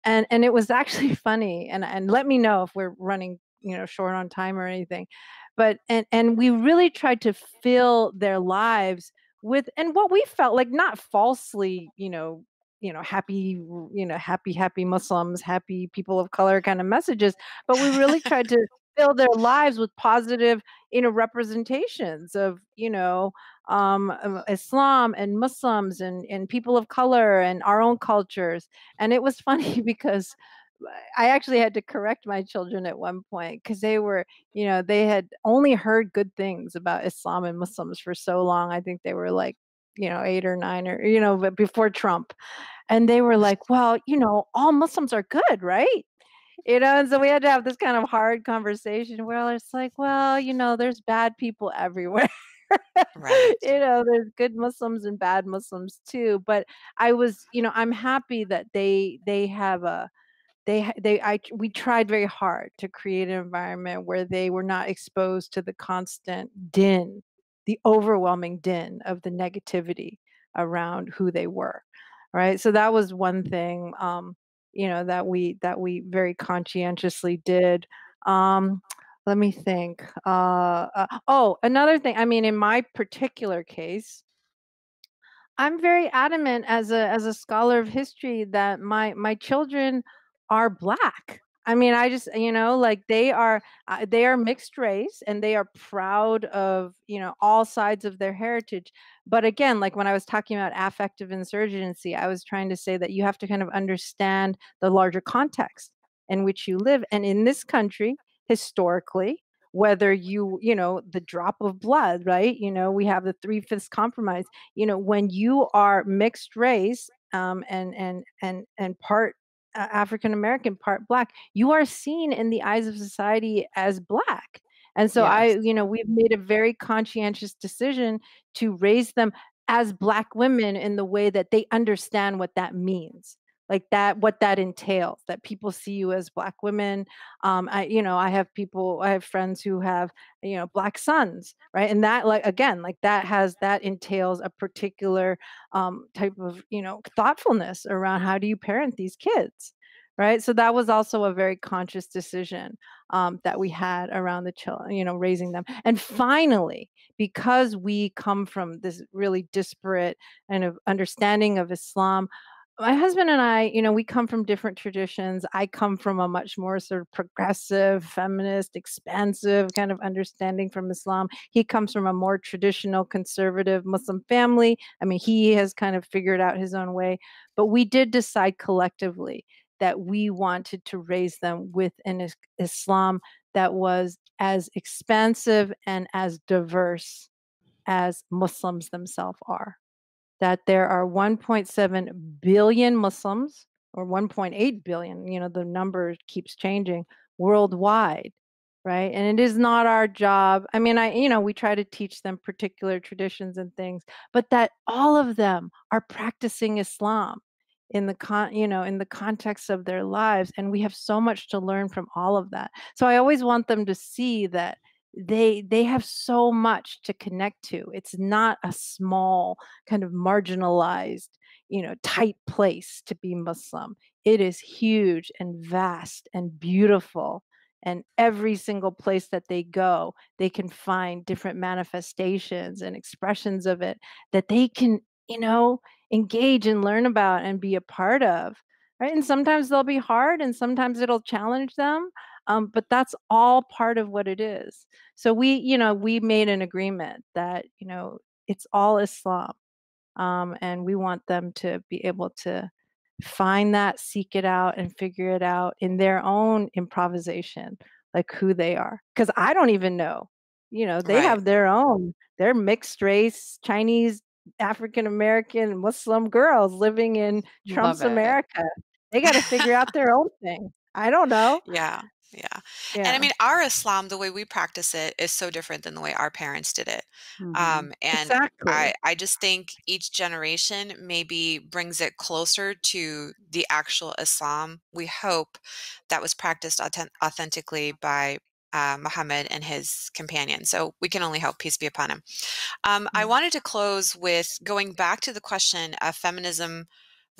[SPEAKER 4] And and it was actually funny and and let me know if we're running, you know, short on time or anything. But and and we really tried to fill their lives with and what we felt like not falsely, you know, you know, happy, you know, happy, happy Muslims, happy people of color kind of messages, but we really tried to fill their lives with positive, you know, representations of, you know, um, Islam and Muslims and and people of color and our own cultures. And it was funny because I actually had to correct my children at one point because they were, you know, they had only heard good things about Islam and Muslims for so long. I think they were like, you know, eight or nine or, you know, but before Trump. And they were like, well, you know, all Muslims are good, right? You know, and so we had to have this kind of hard conversation where it's like, well, you know, there's bad people everywhere.
[SPEAKER 2] Right.
[SPEAKER 4] you know, there's good Muslims and bad Muslims too. But I was, you know, I'm happy that they they have a they they I we tried very hard to create an environment where they were not exposed to the constant din, the overwhelming din of the negativity around who they were. Right. So that was one thing um, you know, that we that we very conscientiously did. Um, let me think. Uh, uh, oh, another thing. I mean, in my particular case, I'm very adamant as a as a scholar of history that my my children are black. I mean, I just you know like they are uh, they are mixed race and they are proud of you know all sides of their heritage. But again, like when I was talking about affective insurgency, I was trying to say that you have to kind of understand the larger context in which you live. And in this country, historically, whether you you know the drop of blood right you know we have the three fifths compromise you know when you are mixed race um, and and and and part uh, african american part black you are seen in the eyes of society as black and so yes. i you know we've made a very conscientious decision to raise them as black women in the way that they understand what that means like that what that entails that people see you as black women um i you know i have people i have friends who have you know black sons right? And that like again like that has that entails a particular um type of you know thoughtfulness around how do you parent these kids right? So that was also a very conscious decision um, that we had around the children you know raising them. And finally because we come from this really disparate kind of understanding of islam my husband and I, you know, we come from different traditions. I come from a much more sort of progressive, feminist, expansive kind of understanding from Islam. He comes from a more traditional, conservative Muslim family. I mean, he has kind of figured out his own way. But we did decide collectively that we wanted to raise them with an Islam that was as expansive and as diverse as Muslims themselves are that there are 1.7 billion Muslims or 1.8 billion, you know, the number keeps changing worldwide, right? And it is not our job. I mean, I, you know, we try to teach them particular traditions and things, but that all of them are practicing Islam in the con you know in the context of their lives and we have so much to learn from all of that so i always want them to see that they they have so much to connect to it's not a small kind of marginalized you know tight place to be muslim. It is huge and vast and beautiful and every single place that they go they can find different manifestations and expressions of it that they can you know engage and learn about and be a part of right? And sometimes they'll be hard and sometimes it'll challenge them um, but that's all part of what it is. So we you know we made an agreement that you know it's all islam um, and we want them to be able to find that seek it out and figure it out in their own improvisation like who they are. Because i don't even know you know they right. have their own they're mixed race chinese african american muslim girls living in trump's america. They got to figure out their own thing. I don't know.
[SPEAKER 2] Yeah yeah. And I mean, our Islam, the way we practice it, is so different than the way our parents did it.
[SPEAKER 4] Mhm.
[SPEAKER 2] Um, and
[SPEAKER 4] Exactly.
[SPEAKER 2] I, I just think each generation maybe brings it closer to the actual Islam. We hope that was practiced authen- authentically by uh, Muhammad and his companion. So we can only hope, peace be upon him. Um, I
[SPEAKER 4] Mm.
[SPEAKER 2] wanted to close with going back to the question of feminism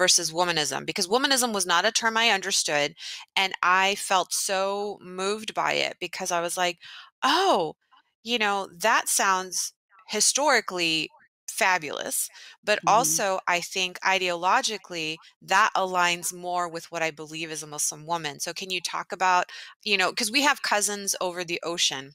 [SPEAKER 2] versus womanism because womanism was not a term I understood. And I felt so moved by it because I was like, oh, you know, that sounds historically fabulous. But
[SPEAKER 4] Mhm.
[SPEAKER 2] also, I think ideologically, that aligns more with what I believe as a Muslim woman. So, can you talk about, you know, because we have cousins over the ocean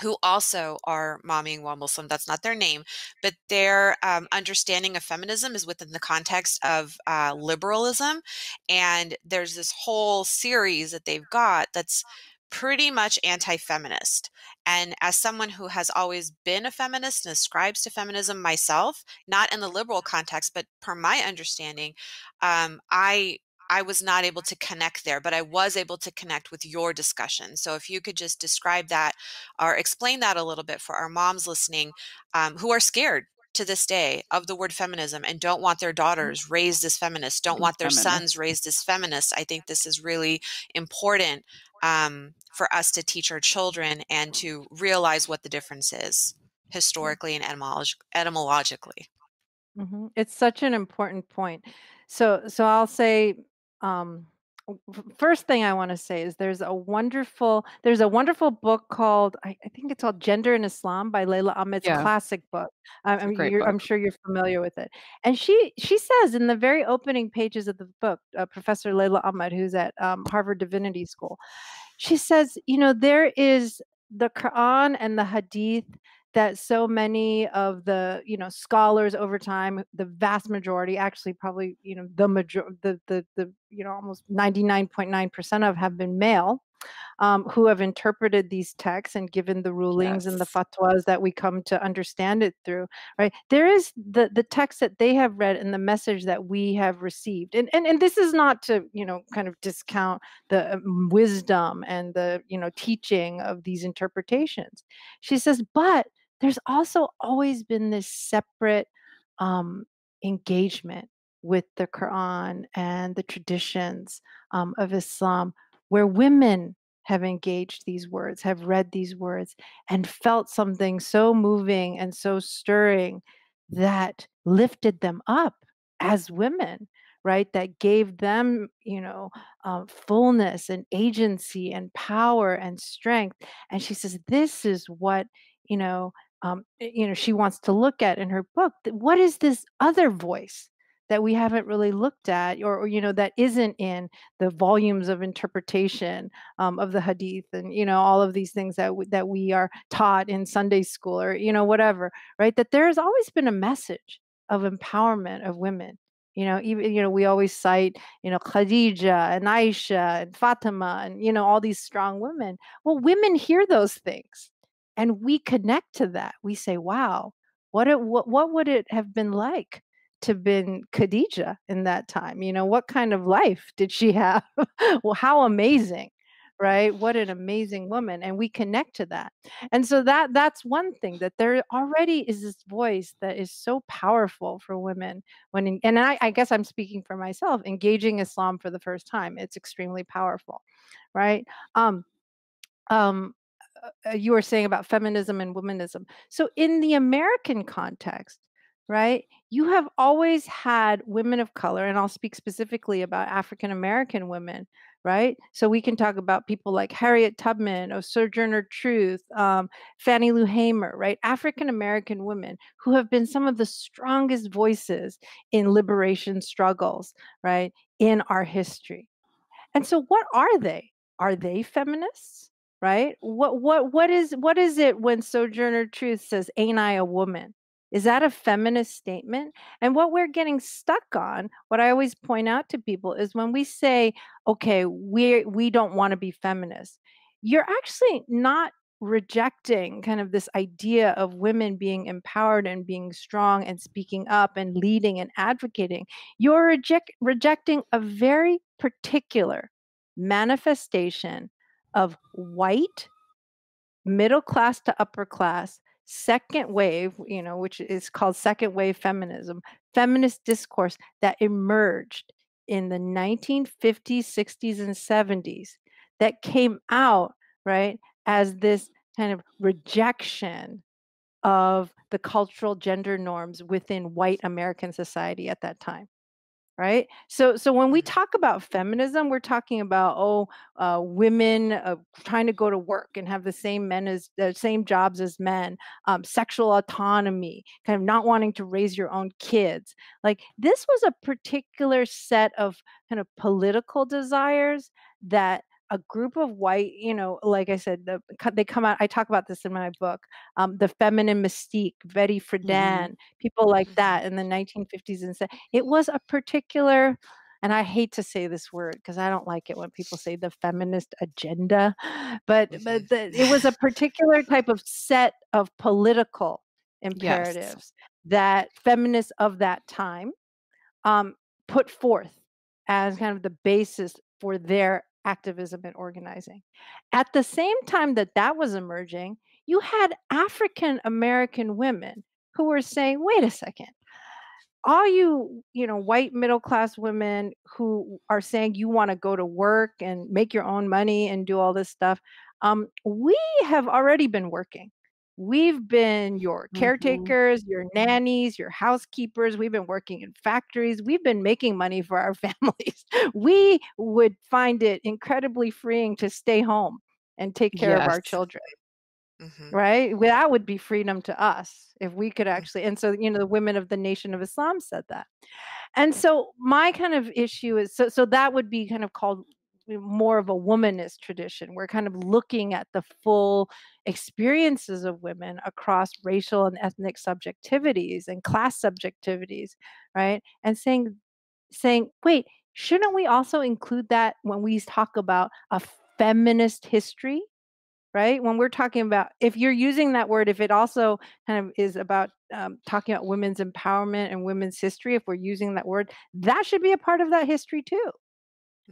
[SPEAKER 2] who also are mommying while Muslim. That's not their name, but their um, understanding of feminism is within the context of uh, liberalism. And there's this whole series that they've got that's pretty much anti feminist. And as someone who has always been a feminist and ascribes to feminism myself, not in the liberal context, but per my understanding, um, I I was not able to connect there, but I was able to connect with your discussion. So if you could just describe that or explain that a little bit for our moms listening um, who are scared to this day of the word feminism and don't want their mm. daughters raised as feminists, don't want their Feminist. sons raised as feminists. I think this is really important um, for us to teach our children and to realize what the difference is mm. historically and etymolog- etymologically.
[SPEAKER 4] Mm-hmm. It's such an important point. So, so I'll say um, first thing I want to say is there's a wonderful there's a wonderful book called I, I think it's called Gender in Islam by Leila Ahmed. It's a classic book. I, I'm, you're, I'm sure you're familiar with it. And she she says in the very opening pages of the book, uh, Professor Leila Ahmed, who's at um, Harvard Divinity School, she says, you know, there is the Quran and the Hadith that so many of the you know scholars over time the vast majority actually probably you know the major the the, the you know almost 99.9% of have been male um, who have interpreted these texts and given the rulings yes. and the fatwas that we come to understand it through right there is the the text that they have read and the message that we have received and and, and this is not to you know kind of discount the um, wisdom and the you know teaching of these interpretations she says but there's also always been this separate um, engagement with the Quran and the traditions um, of Islam, where women have engaged these words, have read these words, and felt something so moving and so stirring that lifted them up as women right that gave them you know uh, fullness and agency and power and strength. And she says this is what you know um, eh, you know she wants to look at in her book what is this other voice that we haven't really looked at? Or, or you know that isn't in the volumes of interpretation um, of the hadith and you know all of these things that w- that we are taught in sunday school or you know whatever right? That there has always been a message of empowerment of women you know? Even you know we always cite you know khadija and aisha and fatima and you know all these strong women. Well women hear those things and we connect to that. We say wow what what, what would it have been like to been Khadija in that time? You know what kind of life did she have? Well how amazing right? What an amazing woman and we connect to that. And so that that's one thing that there already is this voice that is so powerful for women when in, and I, I guess i'm speaking for myself engaging islam for the first time. It's extremely powerful right? Um um you were saying about feminism and womanism. So, in the American context, right, you have always had women of color, and I'll speak specifically about African American women, right? So, we can talk about people like Harriet Tubman or Sojourner Truth, um, Fannie Lou Hamer, right? African American women who have been some of the strongest voices in liberation struggles, right, in our history. And so, what are they? Are they feminists? Right? What what what is what is it when Sojourner Truth says, "Ain't I a woman"? Is that a feminist statement? And what we're getting stuck on, what I always point out to people is when we say, "Okay, we we don't want to be feminists," you're actually not rejecting kind of this idea of women being empowered and being strong and speaking up and leading and advocating. You're reject, rejecting a very particular manifestation of white, middle class to upper class, second wave, you know, which is called second wave feminism, feminist discourse that emerged in the 1950s, 60s, and 70s that came out, right, as this kind of rejection of the cultural gender norms within white American society at that time right so so when we mm-hmm. talk about feminism we're talking about oh uh, women uh, trying to go to work and have the same men as the same jobs as men um, sexual autonomy kind of not wanting to raise your own kids like this was a particular set of kind of political desires that a group of white, you know, like I said, the, they come out. I talk about this in my book. Um, the feminine mystique, Betty Friedan, mm-hmm. people like mm-hmm. that in the 1950s and said it was a particular. And I hate to say this word because I don't like it when people say the feminist agenda, but but the, it was a particular type of set of political imperatives yes. that feminists of that time um, put forth as kind of the basis for their activism and organizing. At the same time that that was emerging, you had African American women who were saying, wait a second, all you you know white middle class women who are saying you want to go to work and make your own money and do all this stuff um, we have already been working We've been your mm-hmm. caretakers, mm-hmm. your nannies, your housekeepers. We've been working in factories. We've been making money for our families. We would find it incredibly freeing to stay home and take care yes. of our children. Mm-hmm. Right? That would be freedom to us if we could mm. actually. And so, you know, the women of the Nation of Islam said that. And so, my kind of issue is so, so that would be kind of called more of a womanist tradition. We're kind of looking at the full experiences of women across racial and ethnic subjectivities and class subjectivities, right? And saying, saying, wait, shouldn't we also include that when we talk about a feminist history? Right? When we're talking about, if you're using that word, if it also kind of is about um, talking about women's empowerment and women's history, if we're using that word, that should be a part of that history too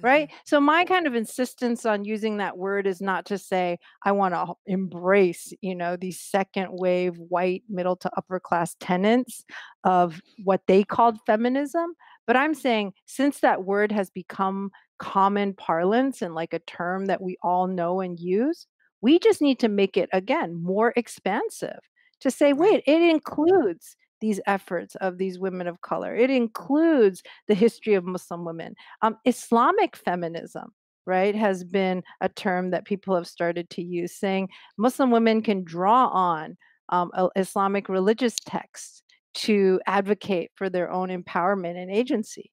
[SPEAKER 4] right mm-hmm. so my kind of insistence on using that word is not to say i want to embrace you know these second wave white middle to upper class tenants of what they called feminism but i'm saying since that word has become common parlance and like a term that we all know and use we just need to make it again more expansive to say wait it includes these efforts of these women of color. It includes the history of Muslim women. Um, Islamic feminism, right, has been a term that people have started to use, saying Muslim women can draw on um, Islamic religious texts to advocate for their own empowerment and agency,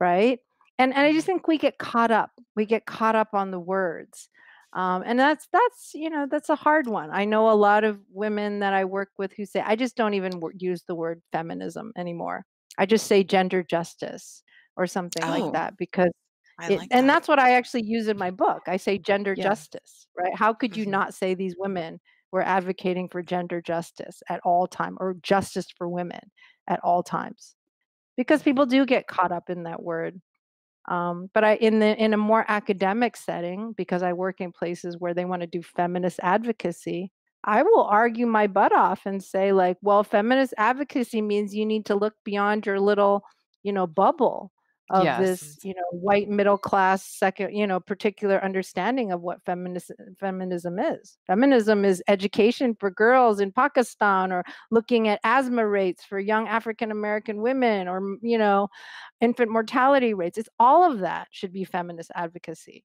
[SPEAKER 4] right? And, and I just mm-hmm. think we get caught up. We get caught up on the words um, and that's that's you know that's a hard one. I know a lot of women that i work with who say i just don't even w- use the word feminism anymore. I just say gender justice or something oh, like that because it, like and that's what i actually use in my book. I say gender yeah. justice right? How could you mm-hmm. not say these women were advocating for gender justice at all time or justice for women at all times? Because people do get caught up in that word um, but I in the in a more academic setting, because I work in places where they want to do feminist advocacy, I will argue my butt off and say, like, well, feminist advocacy means you need to look beyond your little, you know, bubble of yes. this you know white middle class second you know particular understanding of what feminism feminism is. Feminism is education for girls in pakistan or looking at asthma rates for young african american women or you know infant mortality rates. It's all of that should be feminist advocacy.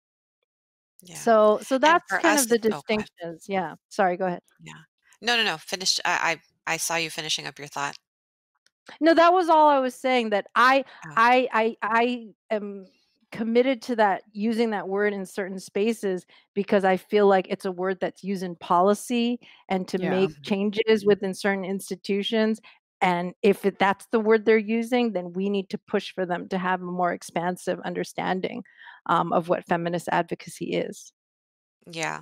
[SPEAKER 4] Yeah. so so that's kind of the oh, distinctions. Yeah. Sorry go ahead.
[SPEAKER 2] Yeah. No no no finish I, I i saw you finishing up your thought
[SPEAKER 4] no, that was all I was saying. That I, oh. I, I, I am committed to that using that word in certain spaces because I feel like it's a word that's used in policy and to yeah. make changes within certain institutions. And if it, that's the word they're using, then we need to push for them to have a more expansive understanding um, of what feminist advocacy is.
[SPEAKER 2] Yeah.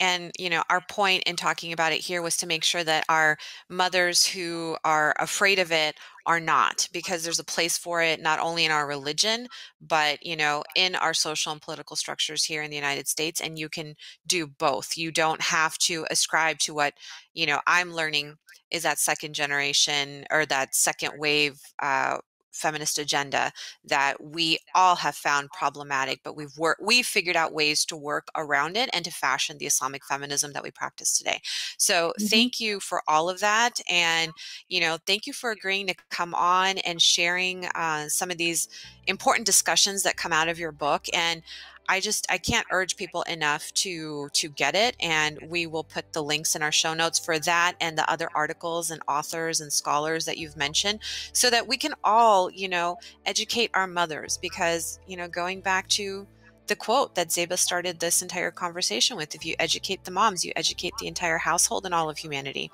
[SPEAKER 2] And, you know, our point in talking about it here was to make sure that our mothers who are afraid of it are not, because there's a place for it not only in our religion, but, you know, in our social and political structures here in the United States. And you can do both. You don't have to ascribe to what, you know, I'm learning is that second generation or that second wave uh, feminist agenda that we all have found problematic, but we've worked, we've figured out ways to work around it and to fashion the Islamic feminism that we practice today. So mm-hmm. thank you for all of that. And, you know, thank you for agreeing to come on and sharing uh, some of these important discussions that come out of your book. And I just I can't urge people enough to to get it and we will put the links in our show notes for that and the other articles and authors and scholars that you've mentioned so that we can all, you know, educate our mothers because, you know, going back to the quote that Zeba started this entire conversation with if you educate the moms, you educate the entire household and all of humanity.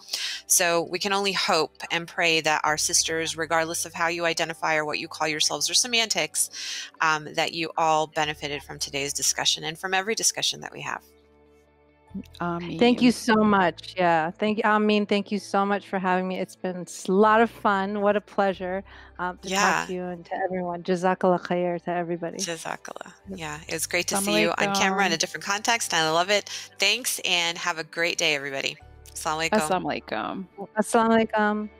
[SPEAKER 2] So we can only hope and pray that our sisters, regardless of how you identify or what you call yourselves or semantics, um, that you all benefited from today's discussion and from every discussion that we have.
[SPEAKER 4] Thank you so much. Yeah. Thank you. I mean, thank you so much for having me. It's been a lot of fun. What a pleasure um, to
[SPEAKER 2] Yeah.
[SPEAKER 4] talk to you and to everyone. Jazakallah khair to everybody.
[SPEAKER 2] Jazakallah. Yeah, it was great to
[SPEAKER 3] Assalamu
[SPEAKER 2] see you on camera in a different context. and I love it. Thanks and have a great day, everybody. Assalamu alaikum.
[SPEAKER 3] Assalamu alaikum.
[SPEAKER 4] Assalamu alaikum.